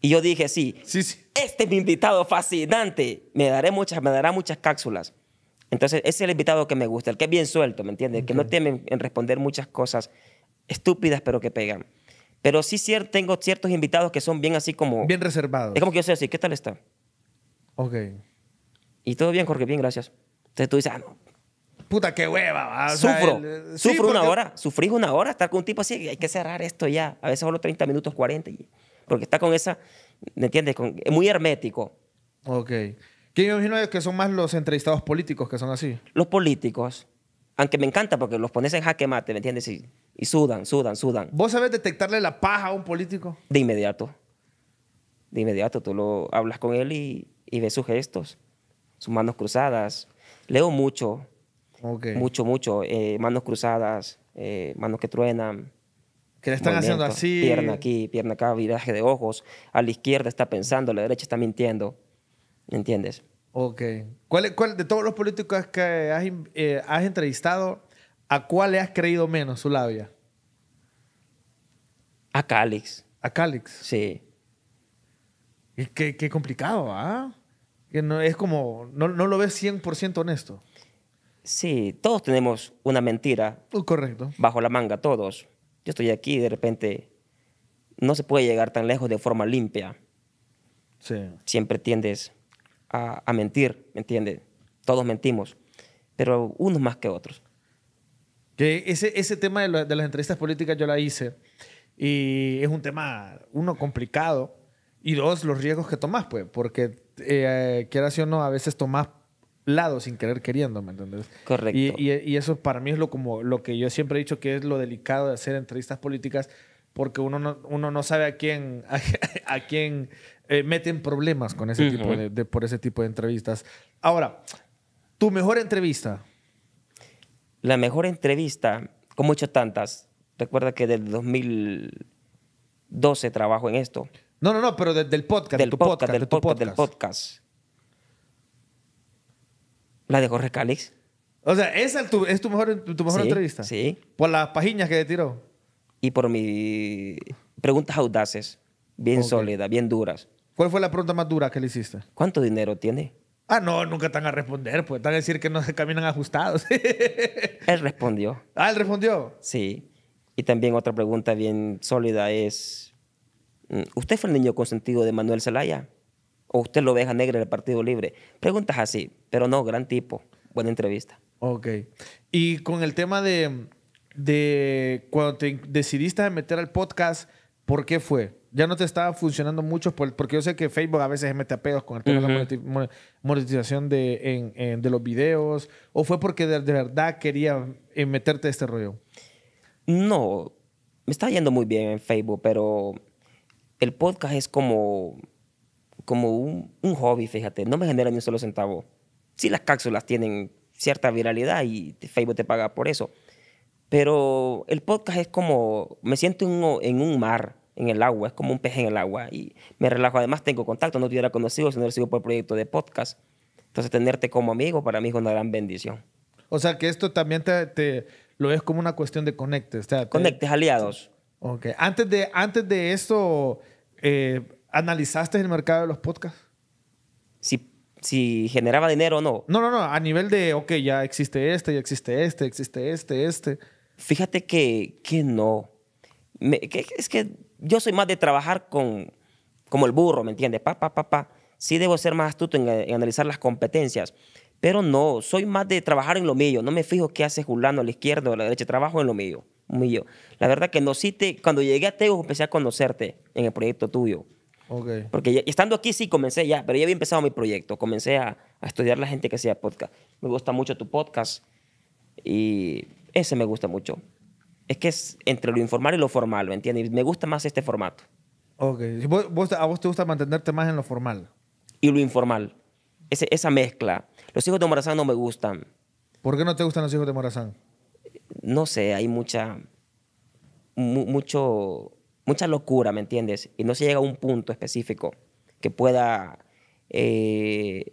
Y yo dije, sí, Sí, sí. Es este es mi invitado fascinante, me, daré muchas, me dará muchas cápsulas. Entonces, ese es el invitado que me gusta, el que es bien suelto, ¿me entiendes? El que no teme en responder muchas cosas estúpidas, pero que pegan. Pero sí cier- tengo ciertos invitados que son bien así como... Bien reservado. Es como que yo sé decir, ¿qué tal está? Ok. Y todo bien, Jorge, bien, gracias. Entonces tú dices, ah, no, Puta, qué hueva. va, o sea, sufro. el- sí, sufro una porque- hora. Sufrí una hora estar con un tipo así, hay que cerrar esto ya. A veces solo 30 minutos, 40. y- porque está con esa, ¿me entiendes? Con, es muy hermético. Ok. Que yo me imagino que son más los entrevistados políticos que son así. Los políticos, aunque me encanta porque los pones en jaque mate, ¿me entiendes? Y, y sudan, sudan, sudan. ¿Vos sabés detectarle la paja a un político? De inmediato. De inmediato, tú lo hablas con él y, y ves sus gestos, sus manos cruzadas. Leo mucho, Ok. mucho, mucho. eh, manos cruzadas, eh, manos que truenan. Que le están haciendo así. Pierna aquí, pierna acá, viraje de ojos. A la izquierda está pensando, a la derecha está mintiendo. ¿Me entiendes? Ok. ¿Cuál, cuál- de todos los políticos que has, eh, has entrevistado, ¿a cuál le has creído menos su labia? A Calix, A Calix. sí. Es que, qué complicado, ¿ah? Que no, es como, no, no lo ves 100% honesto. Sí, todos tenemos una mentira Uh, correcto. bajo la manga, todos. Yo estoy aquí y de repente no se puede llegar tan lejos de forma limpia. Sí. Siempre tiendes a, a mentir, ¿me entiendes? Todos mentimos, pero unos más que otros. Que ese, ese tema de, lo- de las entrevistas políticas yo la hice y es un tema, uno, complicado y dos, los riesgos que tomas, pues, porque eh, quieras o no, a veces tomas lado sin querer queriendo, ¿me entiendes? Correcto. Y, y- y eso para mí es lo, como, lo que yo siempre he dicho que es lo delicado de hacer entrevistas políticas porque uno no, uno no sabe a quién, [LAUGHS] a, a quién eh, meten problemas con ese tipo de, de- por ese tipo de entrevistas. Ahora, tu mejor entrevista. La mejor entrevista, como he hecho tantas, recuerda que desde 2012 trabajo en esto. No, no, no, pero de- del podcast, del de tu podcast, podcast, del de tu podcast, del podcast. La de Jorge Calix. O sea, esa es tu, es tu mejor, tu mejor Sí, entrevista. Sí. Por las pajiñas que te tiró. Y por mis preguntas audaces, bien Ok. sólidas, bien duras. ¿Cuál fue la pregunta más dura que le hiciste? ¿Cuánto dinero tiene? Ah, no, nunca están a responder, pues están a decir que no se caminan ajustados. [LAUGHS] Él respondió, ah, él respondió. sí. Y también otra pregunta bien sólida es, mm, ¿usted fue el niño consentido de Manuel Zelaya? ¿O usted lo oveja negra del Partido Libre? Preguntas así, pero no, gran tipo, buena entrevista. Ok. Y con el tema de, de cuando te decidiste a meter al podcast, ¿por qué fue? Ya no te estaba funcionando mucho por- porque yo sé que Facebook a veces se mete a pedos con el tema de la monetización de, en- en- de los videos. ¿O fue porque de, de verdad quería eh, meterte a este rollo? No, me está yendo muy bien en Facebook, pero el podcast es como, como un, un hobby, fíjate. No me genera ni un solo centavo. Sí, las cápsulas tienen cierta viralidad y Facebook te paga por eso. Pero el podcast es como, me siento en un, en un mar, en el agua, es como un pez en el agua y me relajo. Además tengo contacto, no te hubiera conocido si no hubiera sido por el proyecto de podcast. Entonces tenerte como amigo para mí es una gran bendición. O sea, que esto también te, te- lo ves como una cuestión de conectes. o sea, te- Conectes aliados. Ok. Antes de, antes de esto, eh, ¿analizaste el mercado de los podcasts? Si, si generaba dinero o no. No, no, no. A nivel de, ok, ya existe este, ya existe este, existe este, este. Fíjate que, que no. Me- que- es que yo soy más de trabajar con, como el burro, ¿me entiendes? Pa, pa, pa, pa. Sí debo ser más astuto en, en analizar las competencias, pero no, soy más de trabajar en lo mío. No me fijo qué hace Julano a la izquierda o a la derecha, trabajo en lo mío. mío. La verdad que no, sí te, cuando llegué a Teo empecé a conocerte en el proyecto tuyo. Ok. Porque ya- estando aquí sí comencé ya, pero ya había empezado mi proyecto. Comencé a, a estudiar la gente que hacía podcast. Me gusta mucho tu podcast y ese me gusta mucho. Es que es entre lo informal y lo formal, ¿me entiendes? Me gusta más este formato. Ok. ¿Vos- vos- a vos te gusta mantenerte más en lo formal. Y lo informal, ese- esa mezcla. Los hijos de Morazán no me gustan. ¿Por qué no te gustan los hijos de Morazán? No sé, hay mucha, mu- mucho, mucha locura, ¿me entiendes? Y no se llega a un punto específico que pueda, eh,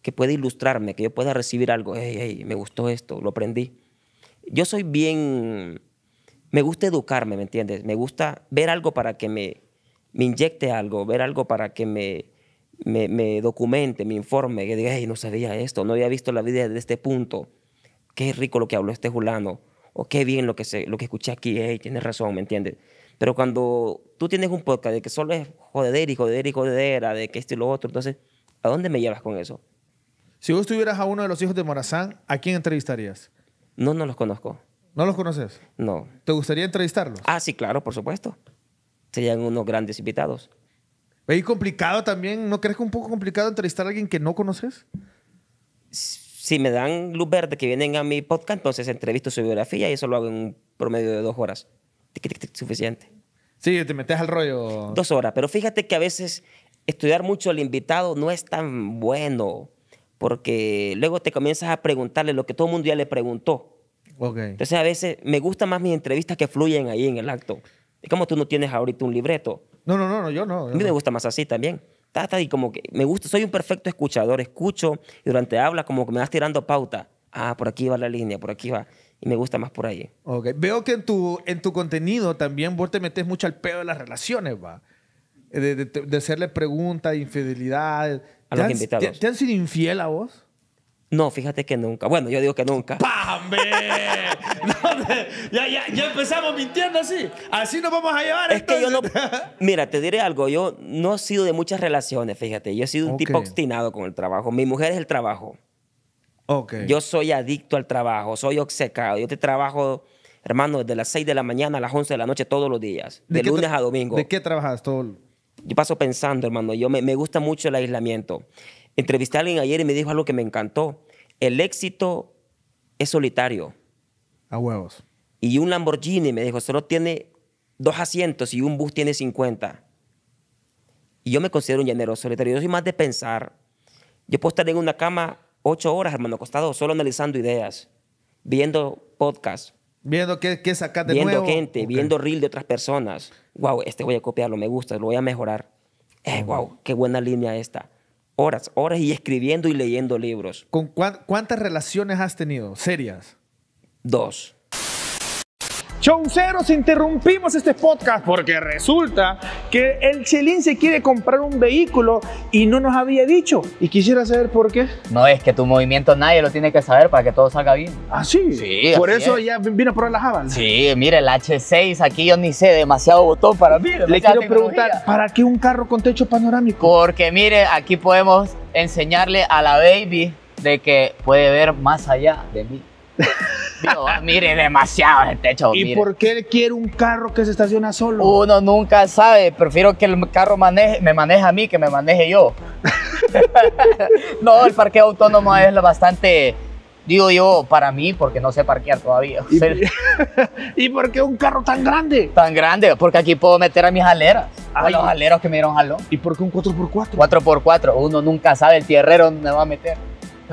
que pueda ilustrarme, que yo pueda recibir algo. Hey, hey, me gustó esto, lo aprendí. Yo soy bien, me gusta educarme, ¿me entiendes? Me gusta ver algo para que me, me inyecte algo, ver algo para que me, me, me documente, me informe, que diga, hey, no sabía esto, no había visto la vida desde este punto. Qué rico lo que habló este fulano. O qué bien lo que, se, lo que escuché aquí, hey, tienes razón, ¿me entiendes? Pero cuando tú tienes un podcast de que solo es joder y joder y jodedera, de que esto y lo otro, entonces, ¿a dónde me llevas con eso? Si vos tuvieras a uno de los hijos de Morazán, ¿a quién entrevistarías? No, no los conozco. ¿No los conoces? No. ¿Te gustaría entrevistarlos? Ah, sí, claro, por supuesto. Serían unos grandes invitados. ¿Es complicado también? ¿No crees que es un poco complicado entrevistar a alguien que no conoces? Si me dan luz verde que vienen a mi podcast, entonces entrevisto su biografía y eso lo hago en un promedio de dos horas. Tic, tic, tic, suficiente. Sí, te metes al rollo. Dos horas. Pero fíjate que a veces estudiar mucho al invitado no es tan bueno porque luego te comienzas a preguntarle lo que todo el mundo ya le preguntó. Ok. Entonces a veces me gustan más mis entrevistas que fluyen ahí en el acto. Es como tú no tienes ahorita un libreto. No, no, no, no, yo no. A mí me gusta más así también. Tata y como que me gusta, soy un perfecto escuchador, escucho y durante habla como que me vas tirando pauta. Ah, por aquí va la línea, por aquí va. Y me gusta más por ahí. Ok. Veo que en tu, en tu contenido también vos te metes mucho al pedo de las relaciones, va. Eh, De, de, de hacerle preguntas, infidelidad. A ¿Te los invitados. ¿te, te han sido infiel a vos? No, fíjate que nunca. Bueno, yo digo que nunca. ¡Pambe! [LAUGHS] ya, ya, ya empezamos mintiendo así. Así nos vamos a llevar. Es que yo no. entonces. [LAUGHS] Mira, te diré algo. Yo no he sido de muchas relaciones, fíjate. Yo he sido un Ok. tipo obstinado con el trabajo. Mi mujer es el trabajo. Ok. Yo soy adicto al trabajo, soy obcecado. Yo te trabajo, hermano, desde las 6 de la mañana a las 11 de la noche todos los días, de, qué lunes a domingo. ¿De qué trabajas todo? Yo paso pensando, hermano, yo me, me gusta mucho el aislamiento. Entrevisté a alguien ayer y me dijo algo que me encantó. El éxito es solitario. A huevos. Y un Lamborghini, me dijo, solo tiene dos asientos y un bus tiene 50. Y yo me considero un llanero solitario. Yo soy más de pensar. Yo puedo estar en una cama ocho horas, hermano, acostado, solo analizando ideas, viendo podcasts, Viendo qué, qué sacas de viendo nuevo. gente, Ok. viendo reel de otras personas. Wow, este voy a copiarlo, me gusta, lo voy a mejorar. Eh, wow, qué buena línea esta. Horas, horas y escribiendo y leyendo libros. ¿Con cuán- cuántas relaciones has tenido? Serias. Dos. Chauceros, interrumpimos este podcast porque resulta que el Chelín se quiere comprar un vehículo y no nos había dicho. Y quisiera saber por qué. No, es que tu movimiento nadie lo tiene que saber para que todo salga bien. ¿Ah, sí? Sí, Por así eso es. ya vino a probar las Havas. Sí, mire, el H6 aquí yo ni sé, demasiado botón para mí. Le quiero tecnología. preguntar, ¿para qué un carro con techo panorámico? Porque mire, aquí podemos enseñarle a la baby de que puede ver más allá de mí. Digo, ah, mire, demasiado el techo. ¿Y mire. por qué él quiere un carro que se estaciona solo? Uno nunca sabe, prefiero que el carro maneje, me maneje a mí que me maneje yo. [LAUGHS] no, el parqueo autónomo es lo bastante, digo yo, para mí, porque no sé parquear todavía. ¿Y, [LAUGHS] Ser [LAUGHS] ¿Y por qué un carro tan grande? tan grande, porque aquí puedo meter a mis aleras. A los aleros que me dieron jalón. ¿Y por qué un 4x4? 4x4, uno nunca sabe el tierrero dónde va a meter.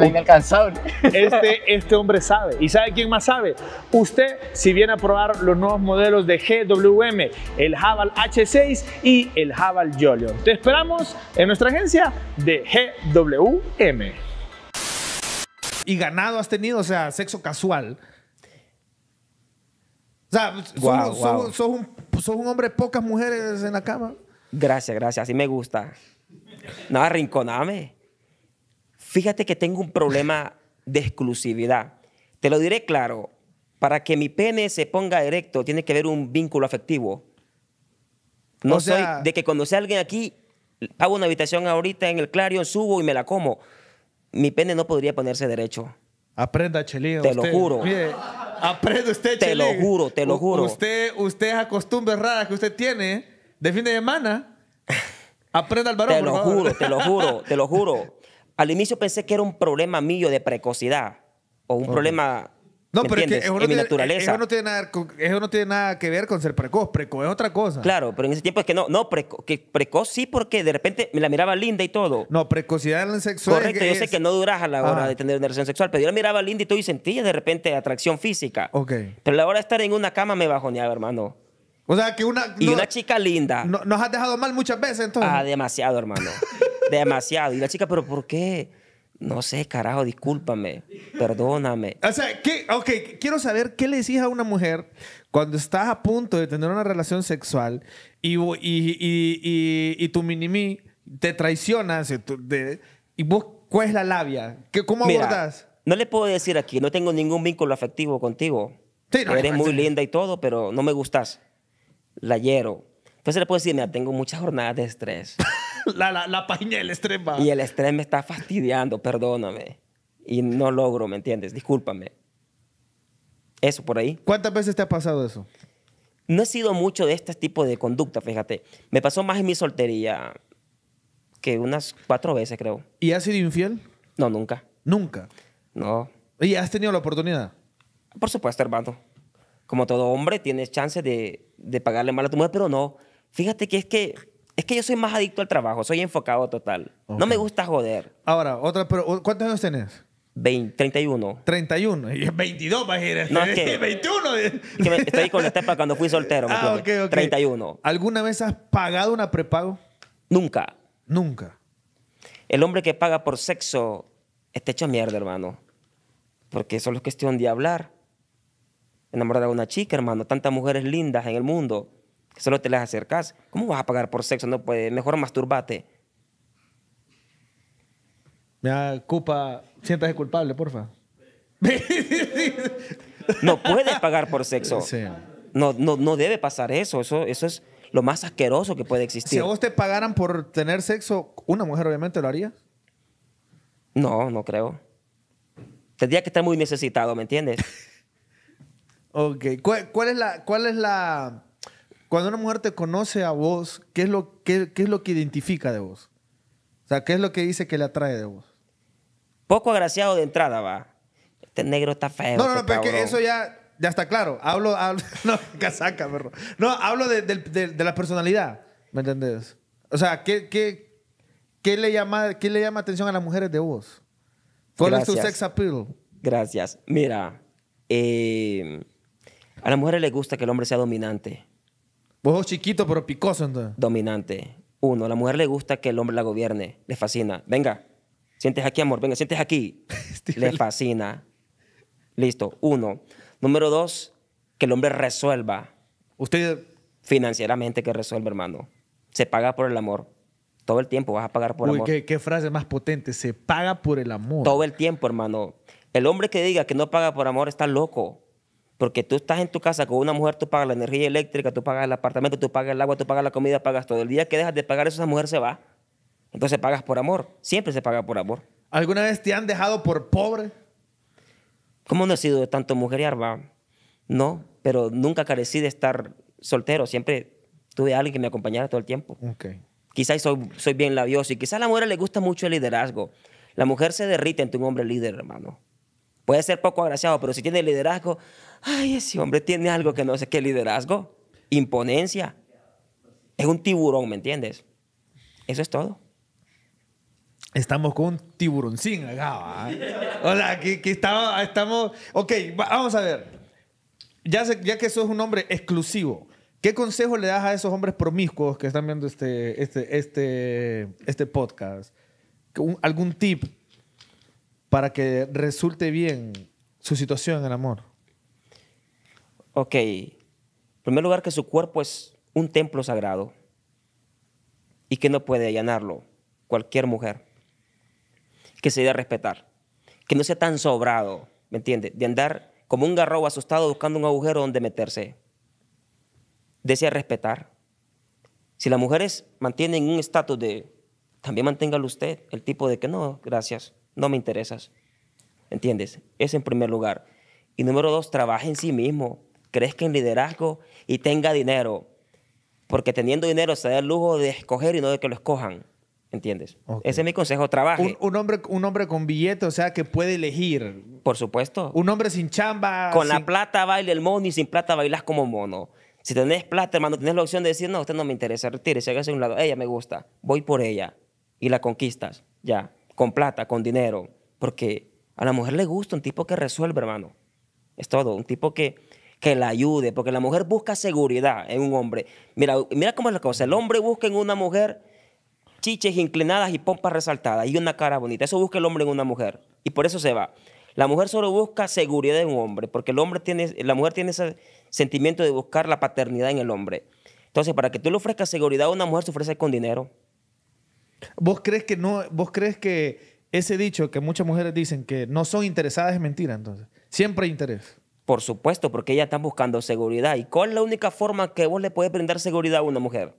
Inalcanzable. [LAUGHS] Este, este hombre sabe. ¿Y sabe quién más sabe? Usted, si viene a probar los nuevos modelos de GWM, el Haval H6 y el Haval Jolion. Te esperamos en nuestra agencia de GWM. ¿Y ganado has tenido? O sea, sexo casual. O sea, sos, Guau, sos- sos un, sos un hombre pocas mujeres en la cama. Gracias, gracias. Así me gusta. No, arrinconame. Fíjate que tengo un problema de exclusividad. Te lo diré claro. Para que mi pene se ponga erecto, tiene que haber un vínculo afectivo. No O sea- soy de que cuando sea alguien aquí, pago una habitación ahorita en el Clarion, subo y me la como. Mi pene no podría ponerse derecho. Aprenda, Chelín. Te lo juro. Mire, aprenda usted, Te lo juro, te lo U- juro. Usted, usted esas costumbres raras que usted tiene de fin de semana, aprenda al varón, Te por lo favor. juro, te lo juro, te lo juro. [LAUGHS] Al inicio pensé que era un problema mío de precocidad o un problema No, ¿me pero es que entiendes? eso no, en mi naturaleza. eso, no tiene nada, eso no tiene nada que ver con ser precoz. Precoz es otra cosa. Claro, pero en ese tiempo es que no, no, preco- que precoz sí, porque de repente me la miraba linda y todo. No, precocidad en el sexo es Correcto, yo sé es- que no duras a la hora Ajá. de tener una relación sexual, pero yo la miraba linda y todo y sentía de repente atracción física. Ok. Pero a la hora de estar en una cama me bajoneaba, hermano. O sea, que una... Y no- una chica linda. no- nos has dejado mal muchas veces, entonces. Ah, demasiado, hermano. [LAUGHS] demasiado. Y la chica, pero ¿por qué? No sé, carajo, discúlpame. Perdóname. O sea, ¿qué? ok, quiero saber qué le decís a una mujer cuando estás a punto de tener una relación sexual y, y, y, y, tu mini-me te traicionas y, vos, ¿cuál es la labia? ¿Qué, ¿Cómo Mira, abordas? no le puedo decir aquí, no tengo ningún vínculo afectivo contigo. Sí, no, Eres muy linda y todo, pero no me gustas. La hiero. Entonces le puedo decir, mira, tengo muchas jornadas de estrés. [LAUGHS] La, la, la página del estrés va. y el estrés me está fastidiando, perdóname. Y no logro, ¿me entiendes? Discúlpame. Eso por ahí. ¿Cuántas veces te ha pasado eso? No he sido mucho de este tipo de conducta, fíjate. Me pasó más en mi soltería que unas cuatro veces, creo. ¿Y has sido infiel? No, nunca. Nunca. No. ¿Y has tenido la oportunidad? Por supuesto, hermano. Como todo hombre, tienes chance de, de pagarle mal a tu mujer, pero no. Fíjate que es que es que yo soy más adicto al trabajo, soy enfocado total. No me gusta joder. Ahora, otra, pero ¿cuántos años tenés? 20, 31. 31. Y 22 va a ir. No, es que- [LAUGHS] 21. Es que me- estoy con la estepa cuando fui soltero, ¿me Ah, ok, entiendes? ok. 31. ¿Alguna vez has pagado una prepago? Nunca. Nunca. El hombre que paga por sexo está hecho mierda, hermano. Porque solo es cuestión de hablar. Enamorar a una chica, hermano. Tantas mujeres lindas en el mundo que solo te las acercas. ¿Cómo vas a pagar por sexo? No puede. Mejor masturbate. Me culpa. Siéntase culpable, porfa. [LAUGHS] No puedes pagar por sexo. Sí. No, no, no debe pasar eso. eso. Eso es lo más asqueroso que puede Si existir. a vos te pagaran por tener sexo, una mujer obviamente lo haría. No, no creo. Tendría que estar muy necesitado, ¿me entiendes? [LAUGHS] Ok. ¿Cuál, cuál es la, cuál es la, cuando una mujer te conoce a vos, qué es lo, qué, qué es lo que identifica de vos? O sea, ¿qué es lo que dice que le atrae de vos? Poco agraciado de entrada, va. Este negro está feo. No, no, no, este pero es que cabrón. eso ya, ya está claro. Hablo, hablo [LAUGHS] no, [LAUGHS] casaca, perro. No, hablo de, de- de- de la personalidad, ¿me entendés? O sea, ¿qué, qué, qué le llama, ¿qué le llama atención a las mujeres de vos? ¿Cuál es tu sex appeal? Gracias. Mira, eh, a las mujeres les gusta que el hombre sea dominante. Vos sos chiquito, pero picoso, entonces. Dominante. Uno, a la mujer le gusta que el hombre la gobierne. Le fascina. Venga, sientes aquí, amor. Venga, sientes aquí. [LAUGHS] le fascina. Listo. Uno. Número dos, que el hombre resuelva Usted, financieramente, que resuelva, hermano. Se paga por el amor. Todo el tiempo vas a pagar por uy, amor. qué, qué frase más potente. Se paga por el amor. Todo el tiempo, hermano. El hombre que diga que no paga por amor está loco. Porque tú estás en tu casa con una mujer, tú pagas la energía eléctrica, tú pagas el apartamento, tú pagas el agua, tú pagas la comida, pagas todo. El día que dejas de pagar eso, esa mujer se va. Entonces pagas por amor. Siempre se paga por amor. ¿Alguna vez te han dejado por pobre? ¿Cómo no he sido tanto mujeriar, va? No, pero nunca carecí de estar soltero. Siempre tuve a alguien que me acompañara todo el tiempo. Ok. Quizás soy, soy bien labioso y quizás a la mujer le gusta mucho el liderazgo. La mujer se derrite ante un hombre líder, hermano. Puede ser poco agraciado, pero si tiene liderazgo, ay, ese hombre tiene algo que no sé qué liderazgo. Imponencia. Es un tiburón, ¿me entiendes? Eso es todo. Estamos con un tiburoncín acá. O sea, que, estamos... Ok, va- vamos a ver. Ya, ya que sos un hombre exclusivo, ¿qué consejo le das a esos hombres promiscuos que están viendo este, este, este, este podcast? ¿Algún tip para que resulte bien su situación en el amor? Ok. En primer lugar, que su cuerpo es un templo sagrado y que no puede allanarlo cualquier mujer. Que se dé a respetar. Que no sea tan sobrado, ¿me entiende? De andar como un garrobo asustado buscando un agujero donde meterse. Desea respetar. Si las mujeres mantienen un estatus de, también manténgalo usted, el tipo de que no, gracias, no me interesas. ¿Entiendes? Eso en primer lugar. Y número dos, trabaje en sí mismo, crezca en liderazgo y tenga dinero. Porque teniendo dinero se da el lujo de escoger y no de que lo escojan. ¿Entiendes? Ok. Ese es mi consejo, trabaje. Un, un hombre, un hombre con billete, o sea, que puede elegir. Por supuesto. Un hombre sin chamba. Con la plata baila el mono y sin plata bailas como mono. Si tenés plata, hermano, tenés la opción de decir, no, usted no me interesa, retírese, hágase a un lado. Ella me gusta, voy por ella. Y la conquistas, ya. Con plata, con dinero. Porque a la mujer le gusta un tipo que resuelve, hermano. Es todo. Un tipo que, que la ayude. Porque la mujer busca seguridad en un hombre. Mira, mira cómo es la cosa. El hombre busca en una mujer chiches inclinadas y pompas resaltadas y una cara bonita. Eso busca el hombre en una mujer. Y por eso se va. La mujer solo busca seguridad en un hombre, porque el hombre tiene, la mujer tiene ese sentimiento de buscar la paternidad en el hombre. Entonces, para que tú le ofrezcas seguridad a una mujer, se ofrece con dinero. ¿Vos crees que no, vos crees que ese dicho que muchas mujeres dicen que no son interesadas es mentira entonces? Siempre hay interés. Por supuesto, porque ellas están buscando seguridad. ¿Y cuál es la única forma que vos le puedes brindar seguridad a una mujer?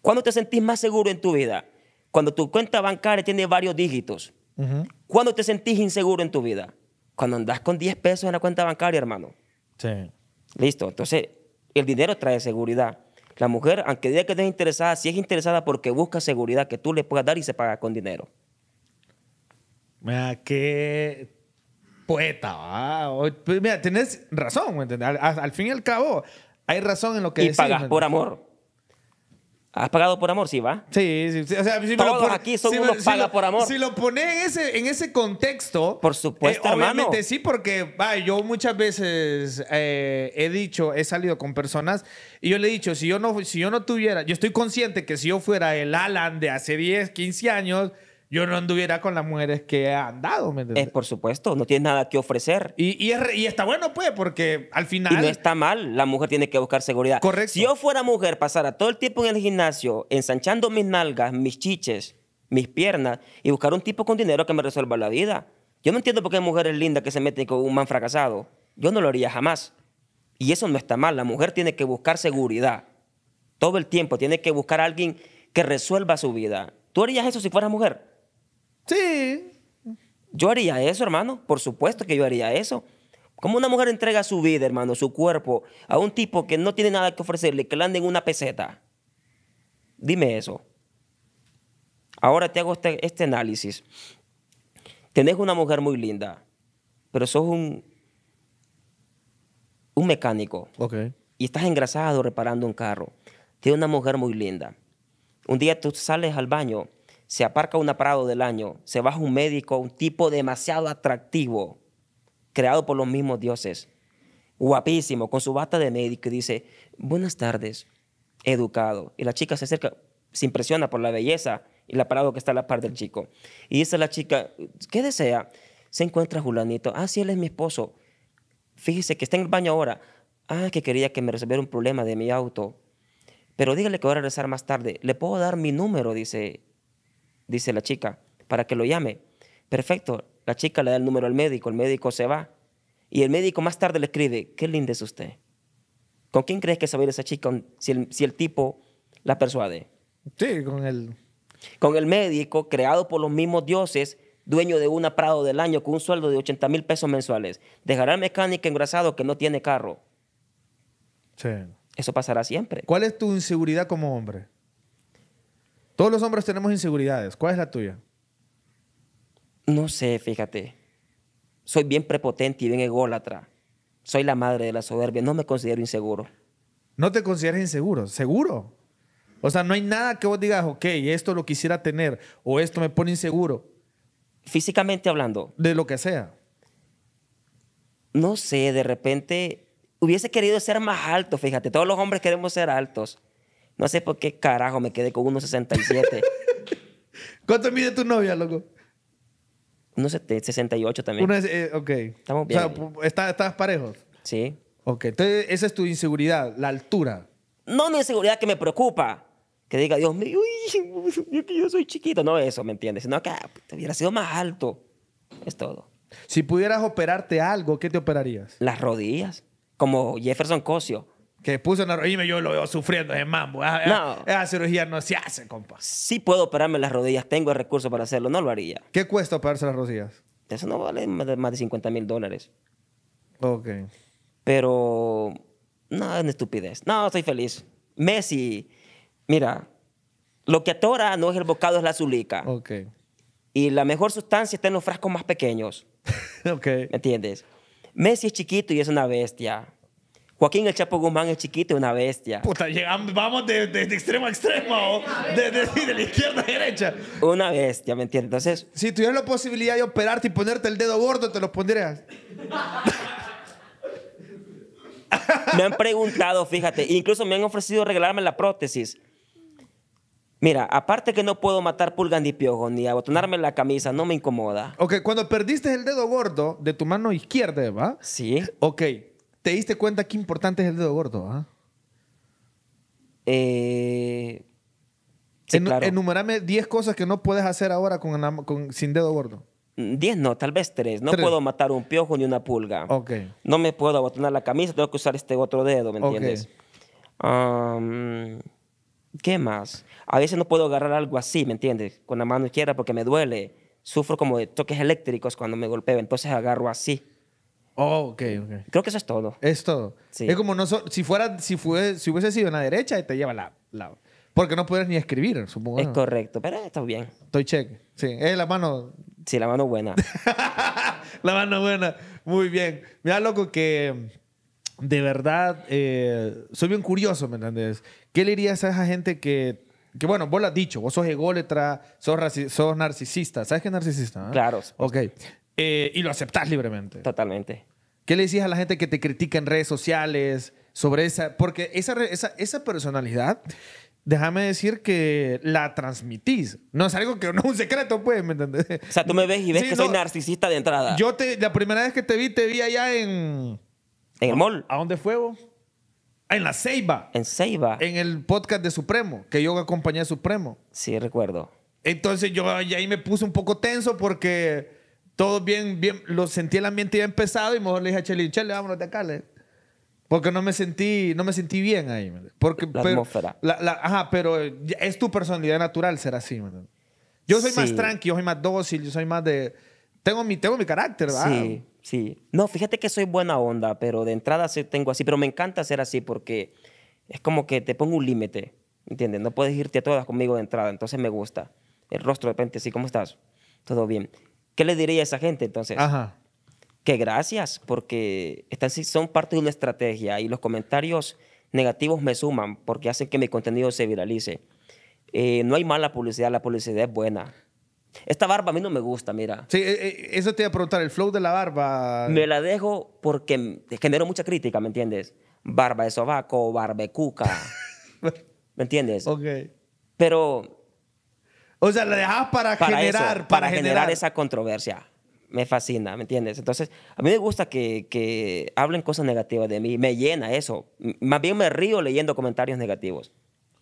¿Cuándo te sentís más seguro en tu vida? Cuando tu cuenta bancaria tiene varios dígitos. ¿Cuándo te sentís inseguro en tu vida? Cuando andás con 10 pesos en la cuenta bancaria, hermano. Sí. Listo. Entonces, el dinero trae seguridad. La mujer, aunque diga que no es interesada, sí es interesada porque busca seguridad que tú le puedas dar y se paga con dinero. Mira, qué poeta, pues, Mira, tenés razón. Al, al fin y al cabo, hay razón en lo que y decís. pagas ¿me por amor. ¿Has pagado por amor? Sí, va. Sí, sí, sí. O sea, si Todos aquí son si me- unos si paga lo- por amor. Si lo pone en ese, en ese contexto. Por supuesto, eh, hermano. Obviamente sí, porque yo muchas veces eh, he dicho, he salido con personas y yo le he dicho, si yo, no, si yo no tuviera, yo estoy consciente que si yo fuera el Alan de hace 10, 15 años, yo no anduviera con las mujeres que he andado, ¿me Es por supuesto, no tienes nada que ofrecer. Y, y, es re- y está bueno, pues, porque al final. Y no está mal, la mujer tiene que buscar seguridad. Correcto. Si yo fuera mujer, pasara todo el tiempo en el gimnasio, ensanchando mis nalgas, mis chiches, mis piernas, y buscar un tipo con dinero que me resuelva la vida. Yo no entiendo por qué hay mujeres lindas que se meten con un man fracasado. Yo no lo haría jamás. Y eso no está mal. La mujer tiene que buscar seguridad. Todo el tiempo tiene que buscar a alguien que resuelva su vida. ¿Tú harías eso si fueras mujer? Sí. Yo haría eso, hermano. Por supuesto que yo haría eso. ¿Cómo una mujer entrega su vida, hermano, su cuerpo, a un tipo que no tiene nada que ofrecerle, que le ande en una peseta? Dime eso. Ahora te hago este, este análisis. Tenés una mujer muy linda, pero sos un, un mecánico Ok. y estás engrasado reparando un carro. Tiene una mujer muy linda. Un día tú sales al baño, se aparca un parado del año, se baja un médico, un tipo demasiado atractivo, creado por los mismos dioses, guapísimo, con su bata de médico y dice, buenas tardes, educado. Y la chica se acerca, se impresiona por la belleza y el aparato que está a la par del chico. Y dice la chica, ¿qué desea? Se encuentra Julanito. Ah, sí, él es mi esposo. Fíjese que está en el baño ahora. Ah, que quería que me resolviera un problema de mi auto. Pero dígale que voy a regresar más tarde. ¿Le puedo dar mi número? Dice, dice la chica, para que lo llame. Perfecto. La chica le da el número al médico. El médico se va. Y el médico más tarde le escribe, qué linda es usted. ¿Con quién crees que se va a ir esa chica si el, si el tipo la persuade? Sí, con el. Con el médico, creado por los mismos dioses, dueño de una Prado del año con un sueldo de 80 mil pesos mensuales. Dejará al mecánico engrasado que no tiene carro. Sí. Eso pasará siempre. ¿Cuál es tu inseguridad como hombre? Todos los hombres tenemos inseguridades. ¿Cuál es la tuya? No sé, fíjate. Soy bien prepotente y bien ególatra. Soy la madre de la soberbia. No me considero inseguro. No te consideras inseguro, seguro. O sea, no hay nada que vos digas, ok, esto lo quisiera tener o esto me pone inseguro, Físicamente hablando, de lo que sea. no sé, de repente hubiese querido ser más alto, fíjate. Todos los hombres queremos ser altos. No sé por qué carajo me quedé con 1,67. [LAUGHS] ¿Cuánto mide tu novia, loco? 1,68 también. Una eh, ok. Estamos O sea, bien. pu- está- ¿estás parejos? Sí. Ok, entonces esa es tu inseguridad, la altura. No mi inseguridad que me preocupa. Que diga, Dios mío, uy, [LAUGHS] es que yo soy chiquito. No eso, ¿me entiendes? Sino que ah, puta, hubiera sido más alto. Es todo. Si pudieras operarte algo, ¿qué te operarías? Las rodillas. Como Jefferson Cosio. Que puso una rodilla y yo lo veo sufriendo ese mambo. Ah, No. ah, Esa cirugía no se hace, compa. Sí puedo operarme las rodillas. Tengo el recurso para hacerlo. No lo haría. ¿Qué cuesta operarse las rodillas? Eso no vale más de, más de 50 mil dólares. Ok. Pero no, es una estupidez. No, estoy feliz. Messi, mira, lo que atora no es el bocado, es la zulica. Ok. Y la mejor sustancia está en los frascos más pequeños. [LAUGHS] ok. ¿Me entiendes? Messi es chiquito y es una bestia. Joaquín el Chapo Guzmán es chiquito y una bestia. Puta, llegamos, vamos de, de- de extremo a extremo. ¿o? De, de- de la izquierda a derecha. Una bestia, ¿me entiendes? Entonces, Si tuvieras la posibilidad de operarte y ponerte el dedo gordo, te lo pondrías. me han preguntado, fíjate, incluso me han ofrecido regalarme la prótesis. Mira, aparte que no puedo matar pulgas ni piojos, ni abotonarme la camisa, no me incomoda. Ok, cuando perdiste el dedo gordo de tu mano izquierda, ¿va? Sí. Ok, te diste cuenta qué importante es el dedo gordo, ¿ah? Eh, Sí, claro. Enumerame 10 cosas que no puedes hacer ahora con, sin dedo gordo. Mm, Diez no, tal vez tres. No Tres. puedo matar un piojo ni una pulga. Ok. No me puedo abotonar la camisa, tengo que usar este otro dedo, ¿me entiendes? ¿Qué más? A veces no puedo agarrar algo así, ¿me entiendes? Con la mano izquierda porque me duele. Sufro como de toques eléctricos cuando me golpeo, entonces agarro así. Oh, ok, ok. Creo que eso es todo. Es todo. Sí. Es como no so- si fuera, si fue, si hubiese sido en la derecha, te lleva la, la- porque no puedes ni escribir, supongo. Es correcto, pero está bien. Estoy cheque. Sí, es la mano, Sí, la mano buena. [LAUGHS] la mano buena. Muy bien. Mira, loco, que de verdad eh, soy bien curioso, ¿me entiendes? ¿Qué le dirías a esa gente que, que bueno, vos lo has dicho, vos sos ególatra, sos, sos narcisista. ¿Sabes qué es narcisista? ah? Claro. Ok. Eh, y lo aceptás libremente. Totalmente. ¿Qué le decías a la gente que te critica en redes sociales sobre esa? Porque esa, esa, esa personalidad, déjame decir que la transmitís. No es algo que no es un secreto, pues, ¿me entendés? O sea, tú me ves y ves Sí, que no, soy narcisista de entrada. Yo te, la primera vez que te vi, te vi allá en... en el mall, ¿A dónde fue vos? Ah, En la Ceiba. en Ceiba. En el podcast de Supremo, que yo acompañé a Supremo. Sí, recuerdo. Entonces yo ahí me puse un poco tenso porque todo bien, bien, lo sentí el ambiente bien pesado y mejor le dije a Chele, Chele, vámonos de acá. le- Porque no me sentí, no me sentí bien ahí. Porque, La pero- atmósfera. la- la- ajá, pero es tu personalidad natural ser así. ¿me? Yo soy más tranqui, yo soy más dócil, yo soy más de... Tengo mi, tengo mi carácter, ¿verdad? Sí, sí. No, fíjate que soy buena onda, pero de entrada sí tengo así. Pero me encanta ser así porque es como que te pongo un límite, ¿entiendes? No puedes irte a todas conmigo de entrada, entonces me gusta. El rostro de repente, sí, ¿cómo estás? Todo bien. ¿Qué le diría a esa gente entonces? Ajá. Que gracias, porque están, son parte de una estrategia y los comentarios negativos me suman porque hacen que mi contenido se viralice. Eh, no hay mala publicidad, la publicidad es buena. Esta barba a mí no me gusta, mira. Sí, eh, eh, eso te iba a preguntar, el flow de la barba. Me la dejo porque genero mucha crítica, ¿me entiendes? Barba de sobaco, barbecuca, [LAUGHS] ¿me entiendes? ok. Pero O sea, la dejabas para, para generar, eso, para, generar esa controversia. Me fascina, ¿me entiendes? Entonces, a mí me gusta que, que hablen cosas negativas de mí. Me llena eso. Más bien me río leyendo comentarios negativos.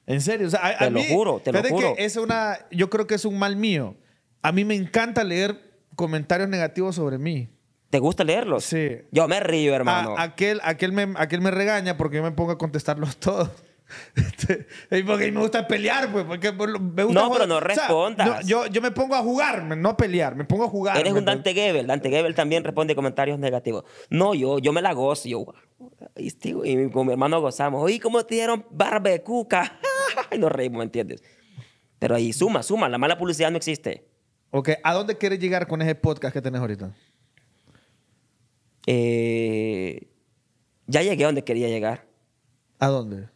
En serio, o sea, a, a Te lo mí, juro, te lo juro. que es una, yo creo que es un mal mío. A mí me encanta leer comentarios negativos sobre mí. ¿Te gusta leerlos? Sí. Yo me río, hermano. A- aquel, aquel, me, aquel me regaña porque yo me pongo a contestarlos [LAUGHS] todos. Este, porque me gusta pelear, pues, porque me gusta No, jugar. pero no O sea, respondas. no, yo, yo me pongo a jugar, no a pelear, me pongo a jugar. Eres ¿me un Dante Gebel. Dante Gebel también responde comentarios negativos. No, yo, yo me la gozo. Yo, y, y con mi hermano gozamos. Oye, ¿cómo te dieron barbecuca? [LAUGHS] y nos reímos, ¿me entiendes? Pero ahí suma, suma. La mala publicidad no existe. Ok, ¿a dónde quieres llegar con ese podcast que tenés ahorita? Eh, ya llegué a donde quería llegar. ¿A dónde?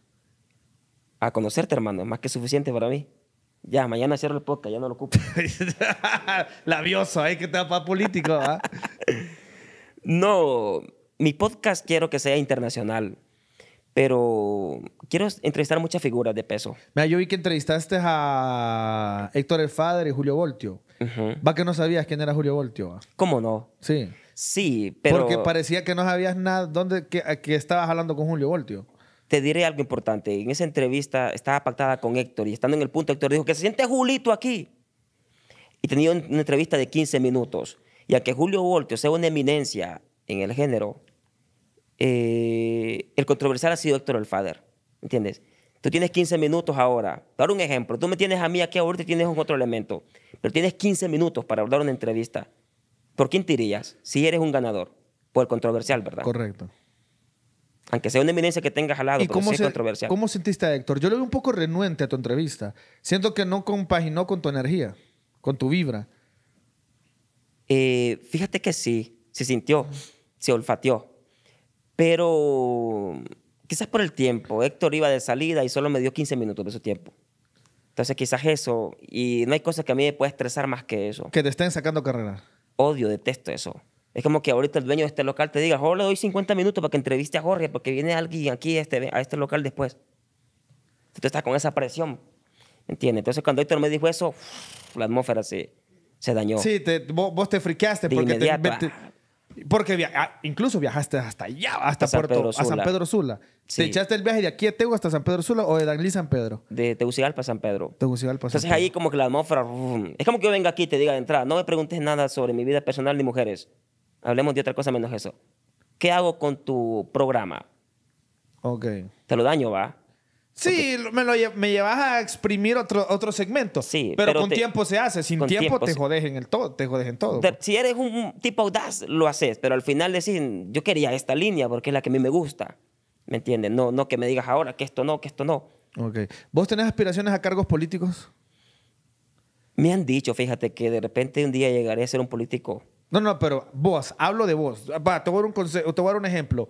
A conocerte, hermano. Es más que suficiente para mí. Ya, mañana cierro el podcast. Ya no lo ocupo. [LAUGHS] Labioso, ahí que te va para [LAUGHS] político. No, mi podcast quiero que sea internacional. Pero quiero entrevistar muchas figuras de peso. Mira, yo vi que entrevistaste a Héctor El Fader y Julio Voltio. Ujú. Va que no sabías quién era Julio Voltio. ¿va? ¿Cómo no? Sí. Sí, pero Porque parecía que no sabías nada dónde que, que estabas hablando con Julio Voltio. Te diré algo importante. En esa entrevista estaba pactada con Héctor y estando en el punto, Héctor dijo que se siente Julito aquí. Y tenía un- una entrevista de 15 minutos. Y a que Julio Voltio sea una eminencia en el género, eh, el controversial ha sido Héctor El Fader. ¿Entiendes? Tú tienes 15 minutos ahora. Dar un ejemplo. Tú me tienes a mí aquí ahorita y tienes un otro elemento. Pero tienes 15 minutos para dar una entrevista. ¿Por quién te irías? Si eres un ganador. Por el controversial, ¿verdad? Correcto. Aunque sea una eminencia que tengas al lado, ¿Y pero cómo, sí es se- controversial. cómo sentiste a Héctor? Yo lo vi un poco renuente a tu entrevista. Siento que no compaginó con tu energía, con tu vibra. Eh, fíjate que sí, se sintió, se olfateó. Pero quizás por el tiempo. Héctor iba de salida y solo me dio 15 minutos de su tiempo. Entonces quizás eso. Y no hay cosa que a mí me pueda estresar más que eso. Que te estén sacando carrera. Odio, detesto eso. Es como que ahorita el dueño de este local te diga, Jorge, le doy 50 minutos para que entreviste a Jorge porque viene alguien aquí a este, a este local después. Tú estás con esa presión. ¿Entiendes? Entonces cuando Héctor me dijo eso, la atmósfera se, se dañó. Sí, te- vos, vos te friqueaste De porque te, inmediato, te- ah. Porque via- ah, incluso viajaste hasta allá, hasta Puerto, Pedro a San Sula. Pedro Sula. Sí. ¿Te echaste el viaje de aquí a Tegu hasta San Pedro Sula o de Danlí San Pedro? De Tegucigalpa a San Pedro. Tegucigalpa, San Entonces Pedro. ahí como que la atmósfera... rum. Es como que yo venga aquí y te diga de entrada, no me preguntes nada sobre mi vida personal ni mujeres. Hablemos de otra cosa menos eso. ¿Qué hago con tu programa? Ok. Te lo daño, ¿va? Sí, me, lo me llevas a exprimir otro, otro segmento. Sí, pero, pero con te- tiempo se hace. Sin tiempo, tiempo te jodes en el todo. Te jodes en todo. Si eres un, un tipo audaz, lo haces, pero al final decís, yo quería esta línea porque es la que a mí me gusta. ¿Me entiendes? No, no que me digas ahora que esto no, que esto no. Ok. ¿Vos tenés aspiraciones a cargos políticos? Me han dicho, fíjate, que de repente un día llegaré a ser un político. No, no, pero vos, hablo de vos. Va, te voy a dar un, conse- te voy a dar un ejemplo.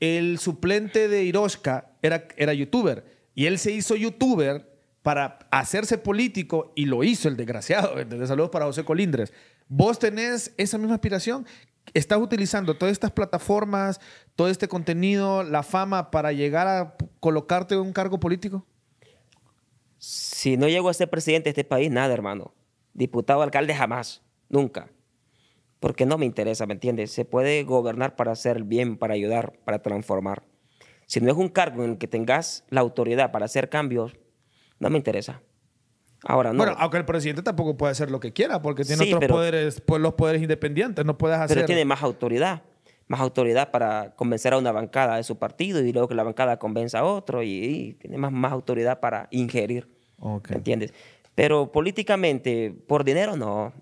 El suplente de Hiroshka era, era youtuber y él se hizo youtuber para hacerse político y lo hizo el desgraciado. [LAUGHS] ¿entendés? Saludos para José Colindres. ¿Vos tenés esa misma aspiración? ¿Estás utilizando todas estas plataformas, todo este contenido, la fama para llegar a colocarte en un cargo político? Si no llego a ser presidente de este país, nada, hermano. Diputado, alcalde, jamás. Nunca. Porque no me interesa, ¿me entiendes? Se puede gobernar para hacer el bien, para ayudar, para transformar. Si no es un cargo en el que tengas la autoridad para hacer cambios, no me interesa. Ahora, no. Bueno, aunque el presidente tampoco puede hacer lo que quiera porque tiene Sí, otros pero- poderes, pues, los poderes independientes. No puedes hacer... pero tiene más autoridad. Más autoridad para convencer a una bancada de su partido y luego que la bancada convenza a otro y, y tiene más, más autoridad para ingerir. Ok. ¿Me entiendes? Pero políticamente, por dinero, no.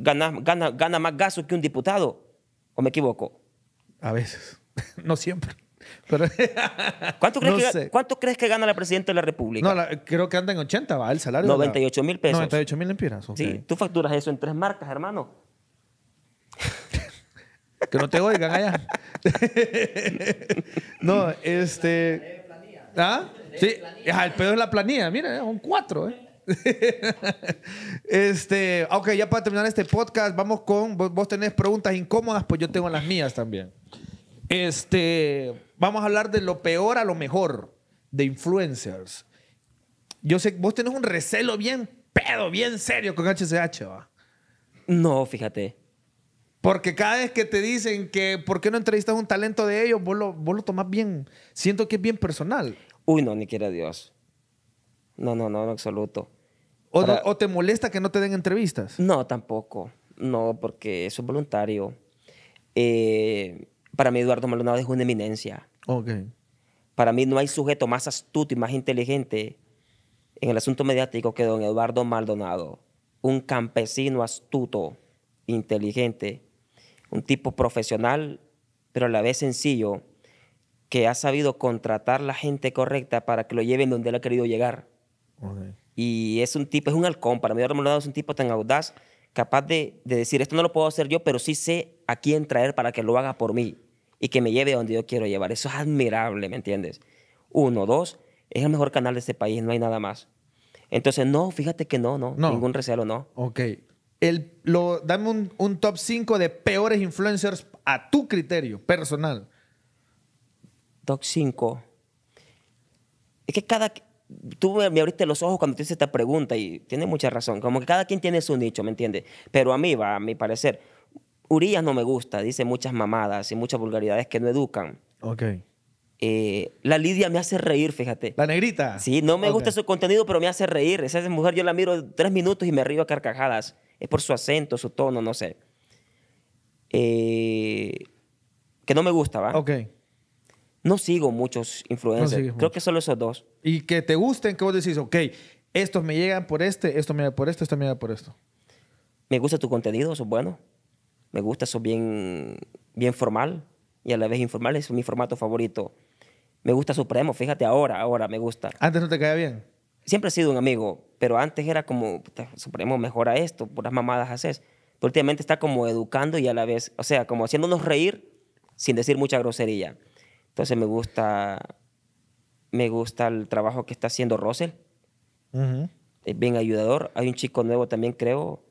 Gana, gana, gana más gasto que un diputado. ¿O me equivoco? A veces. [LAUGHS] No siempre. Pero [LAUGHS] ¿Cuánto crees, No que, sé. ¿cuánto crees que gana la presidenta de la República? no, la- creo que anda en 80, va, el salario. de la- 98 mil pesos. 98 mil empiras. ok. Sí, tú facturas eso en tres marcas, hermano. [LAUGHS] Que no te oigan allá. no, este. ¿Ah? Sí, el pedo es la planilla. Mira, son cuatro, ¿eh? Este, ok, ya para terminar este podcast, vamos con. Vos, vos tenés preguntas incómodas, pues yo tengo las mías también. Este, vamos a hablar de lo peor a lo mejor de influencers. Yo sé, vos tenés un recelo bien pedo, bien serio con HCH, va. No, fíjate. Porque cada vez que te dicen que por qué no entrevistas un talento de ellos, vos lo, vos lo tomás bien. Siento que es bien personal. Uy, no, ni quiera Dios. No, no, no, en absoluto. O, no- Para- o te molesta que no te den entrevistas. No, tampoco. No, porque eso es voluntario. Eh, para mí, Eduardo Maldonado es una eminencia. Ok. Para mí no hay sujeto más astuto y más inteligente en el asunto mediático que don Eduardo Maldonado. Un campesino astuto, inteligente, un tipo profesional, pero a la vez sencillo, que ha sabido contratar la gente correcta para que lo lleven donde él ha querido llegar. ok. Y es un tipo, es un halcón. Para mí, Eduardo Maldonado es un tipo tan audaz, capaz de, de decir, esto no lo puedo hacer yo, pero sí sé a quién traer para que lo haga por mí y que me lleve a donde yo quiero llevar. Eso es admirable, ¿me entiendes? Uno, dos, es el mejor canal de este país, no hay nada más. Entonces, no, fíjate que no, no, No. ningún recelo, no. Ok. El, lo, dame un, un top 5 de peores influencers a tu criterio personal. Top 5. Es que cada... Tú me abriste los ojos cuando te hice esta pregunta y tienes mucha razón. Como que cada quien tiene su nicho, ¿me entiendes? Pero a mí, va, a mi parecer, Urias no me gusta, dice muchas mamadas y muchas vulgaridades que no educan. Ok. Eh, la Lidia me hace reír, fíjate. La negrita. Sí, no me gusta su contenido, pero me hace reír. Esa mujer yo la miro tres minutos y me río a carcajadas. Es por su acento, su tono, no sé. Eh, que no me gusta, ¿va? Ok. No sigo muchos influencers. Creo mucho. que solo esos dos. Y que te gusten, que vos decís, ok, estos me llegan por este, esto me llega por esto, esto me llega por esto. Me gusta tu contenido, eso es bueno. Me gusta, eso bien, bien formal y a la vez informal. Es mi formato favorito. Me gusta Supremo, fíjate, ahora, ahora me gusta. Antes no te caía bien. Siempre he sido un amigo, pero antes era como, "Puta, Supremo, mejora esto, puras mamadas haces. Pero últimamente está como educando y a la vez, o sea, como haciéndonos reír sin decir mucha grosería. Entonces me gusta, me gusta el trabajo que está haciendo Russell. Es bien ayudador. Hay un chico nuevo también, creo,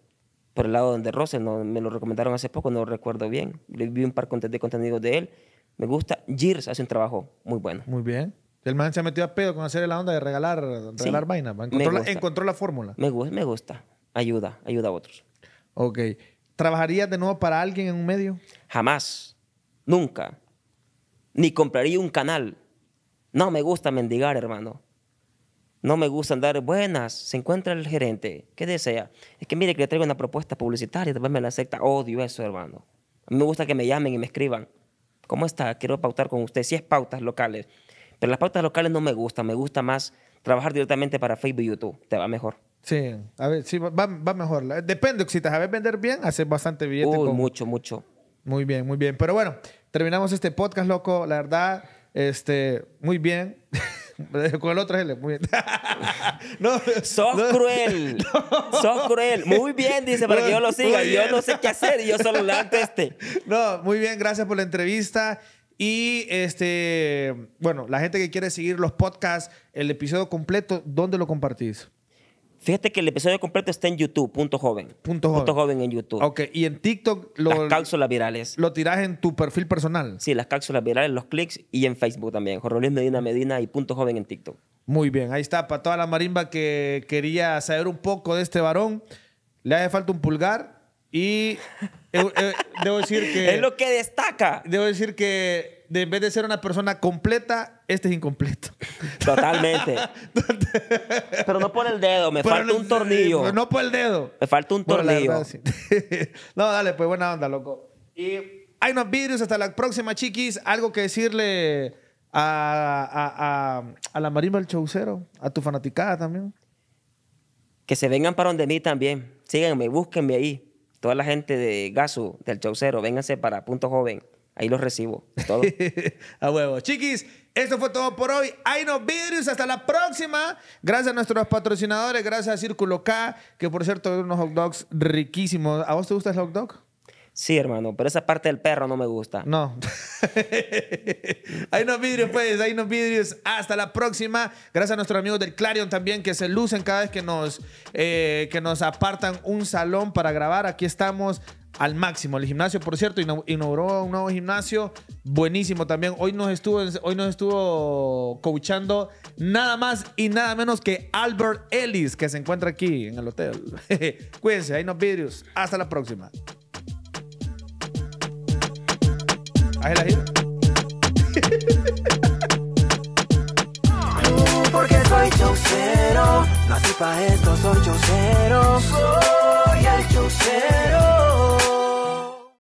por el lado de Russell, no, me lo recomendaron hace poco, no lo recuerdo bien. Le Vi un par de contenidos de él. Me gusta. Gears hace un trabajo muy bueno. Muy bien. El man se ha metido a pedo con hacer la onda de regalar, regalar vaina. va. me Encontró, la, gusta. encontró la fórmula. Me, gu- me gusta. Ayuda, ayuda a otros. Ok. ¿trabajarías de nuevo para alguien en un medio? Jamás. Nunca. Ni compraría un canal. No me gusta mendigar, hermano. No me gusta andar buenas. Se encuentra el gerente. ¿Qué desea? Es que mire que le traigo una propuesta publicitaria. Después me la acepta. Odio eso, hermano. A mí me gusta que me llamen y me escriban. ¿Cómo está? Quiero pautar con usted. Si es pautas locales. Pero las pautas locales no me gustan. Me gusta más trabajar directamente para Facebook y YouTube. Te va mejor. Sí, a ver, sí, va, va mejor. Depende, si te sabes vender bien, haces bastante billete. Uy, con- mucho, mucho. Muy bien, muy bien. Pero bueno, terminamos este podcast, loco. La verdad, este, muy bien. [LAUGHS] Con el otro L, muy bien. [LAUGHS] no, Sos no. cruel. [LAUGHS] Sos cruel. Muy bien, dice, para que yo lo siga. Yo no sé qué hacer y yo solo levanto este. No, muy bien, gracias por la entrevista. Y este, bueno, la gente que quiere seguir los podcasts, el episodio completo, ¿dónde lo compartís? Fíjate que el episodio completo está en YouTube, punto joven. Punto joven. en YouTube. Ok, y en TikTok Las lo, cápsulas virales. lo tirás en tu perfil personal. Sí, las cápsulas virales, los clics y en Facebook también. Jorge Luis Medina Medina y punto joven en TikTok. Muy bien, ahí está, para toda la marimba que quería saber un poco de este varón, le hace falta un pulgar y eh, eh, debo decir que... [LAUGHS] Es lo que destaca. Debo decir que de- en vez de ser una persona completa, este es incompleto. [LAUGHS] Totalmente. [LAUGHS] Pero no por el dedo, me Pero falta un tornillo. No por el dedo. Me falta un Bueno, tornillo. verdad, sí. [LAUGHS] no, dale, pues buena onda, loco. Y hay unos vídeos, hasta la próxima, chiquis. Algo que decirle a, a, a, a la marimba del chaucero, a tu fanaticada también. Que se vengan para donde mí también. Síganme, búsquenme ahí. Toda la gente de Gasu, del Chaucero, vénganse para Punto Joven. Ahí los recibo. Todo. [LAUGHS] a huevo. Chiquis, esto fue todo por hoy. Unos vídeos. Hasta la próxima. Gracias a nuestros patrocinadores. Gracias a Círculo K, que por cierto, unos hot dogs riquísimos. ¿A vos te gusta el hot dog? Sí, hermano, pero esa parte del perro no me gusta. No. [LAUGHS] hay unos vidrios, pues, hay unos vidrios. Hasta la próxima. Gracias a nuestros amigos del Clarion también, que se lucen cada vez que nos, eh, que nos apartan un salón para grabar. Aquí estamos al máximo. El gimnasio, por cierto, inau- inauguró un nuevo gimnasio. Buenísimo también. Hoy nos estuvo, hoy nos estuvo coachando nada más y nada menos que Albert Ellis, que se encuentra aquí en el hotel. [LAUGHS] Cuídense, hay unos vidrios. Hasta la próxima. Ahí. [LAUGHS] porque soy chaucero. Nací pa' esto, soy chaucero. Soy el chaucero.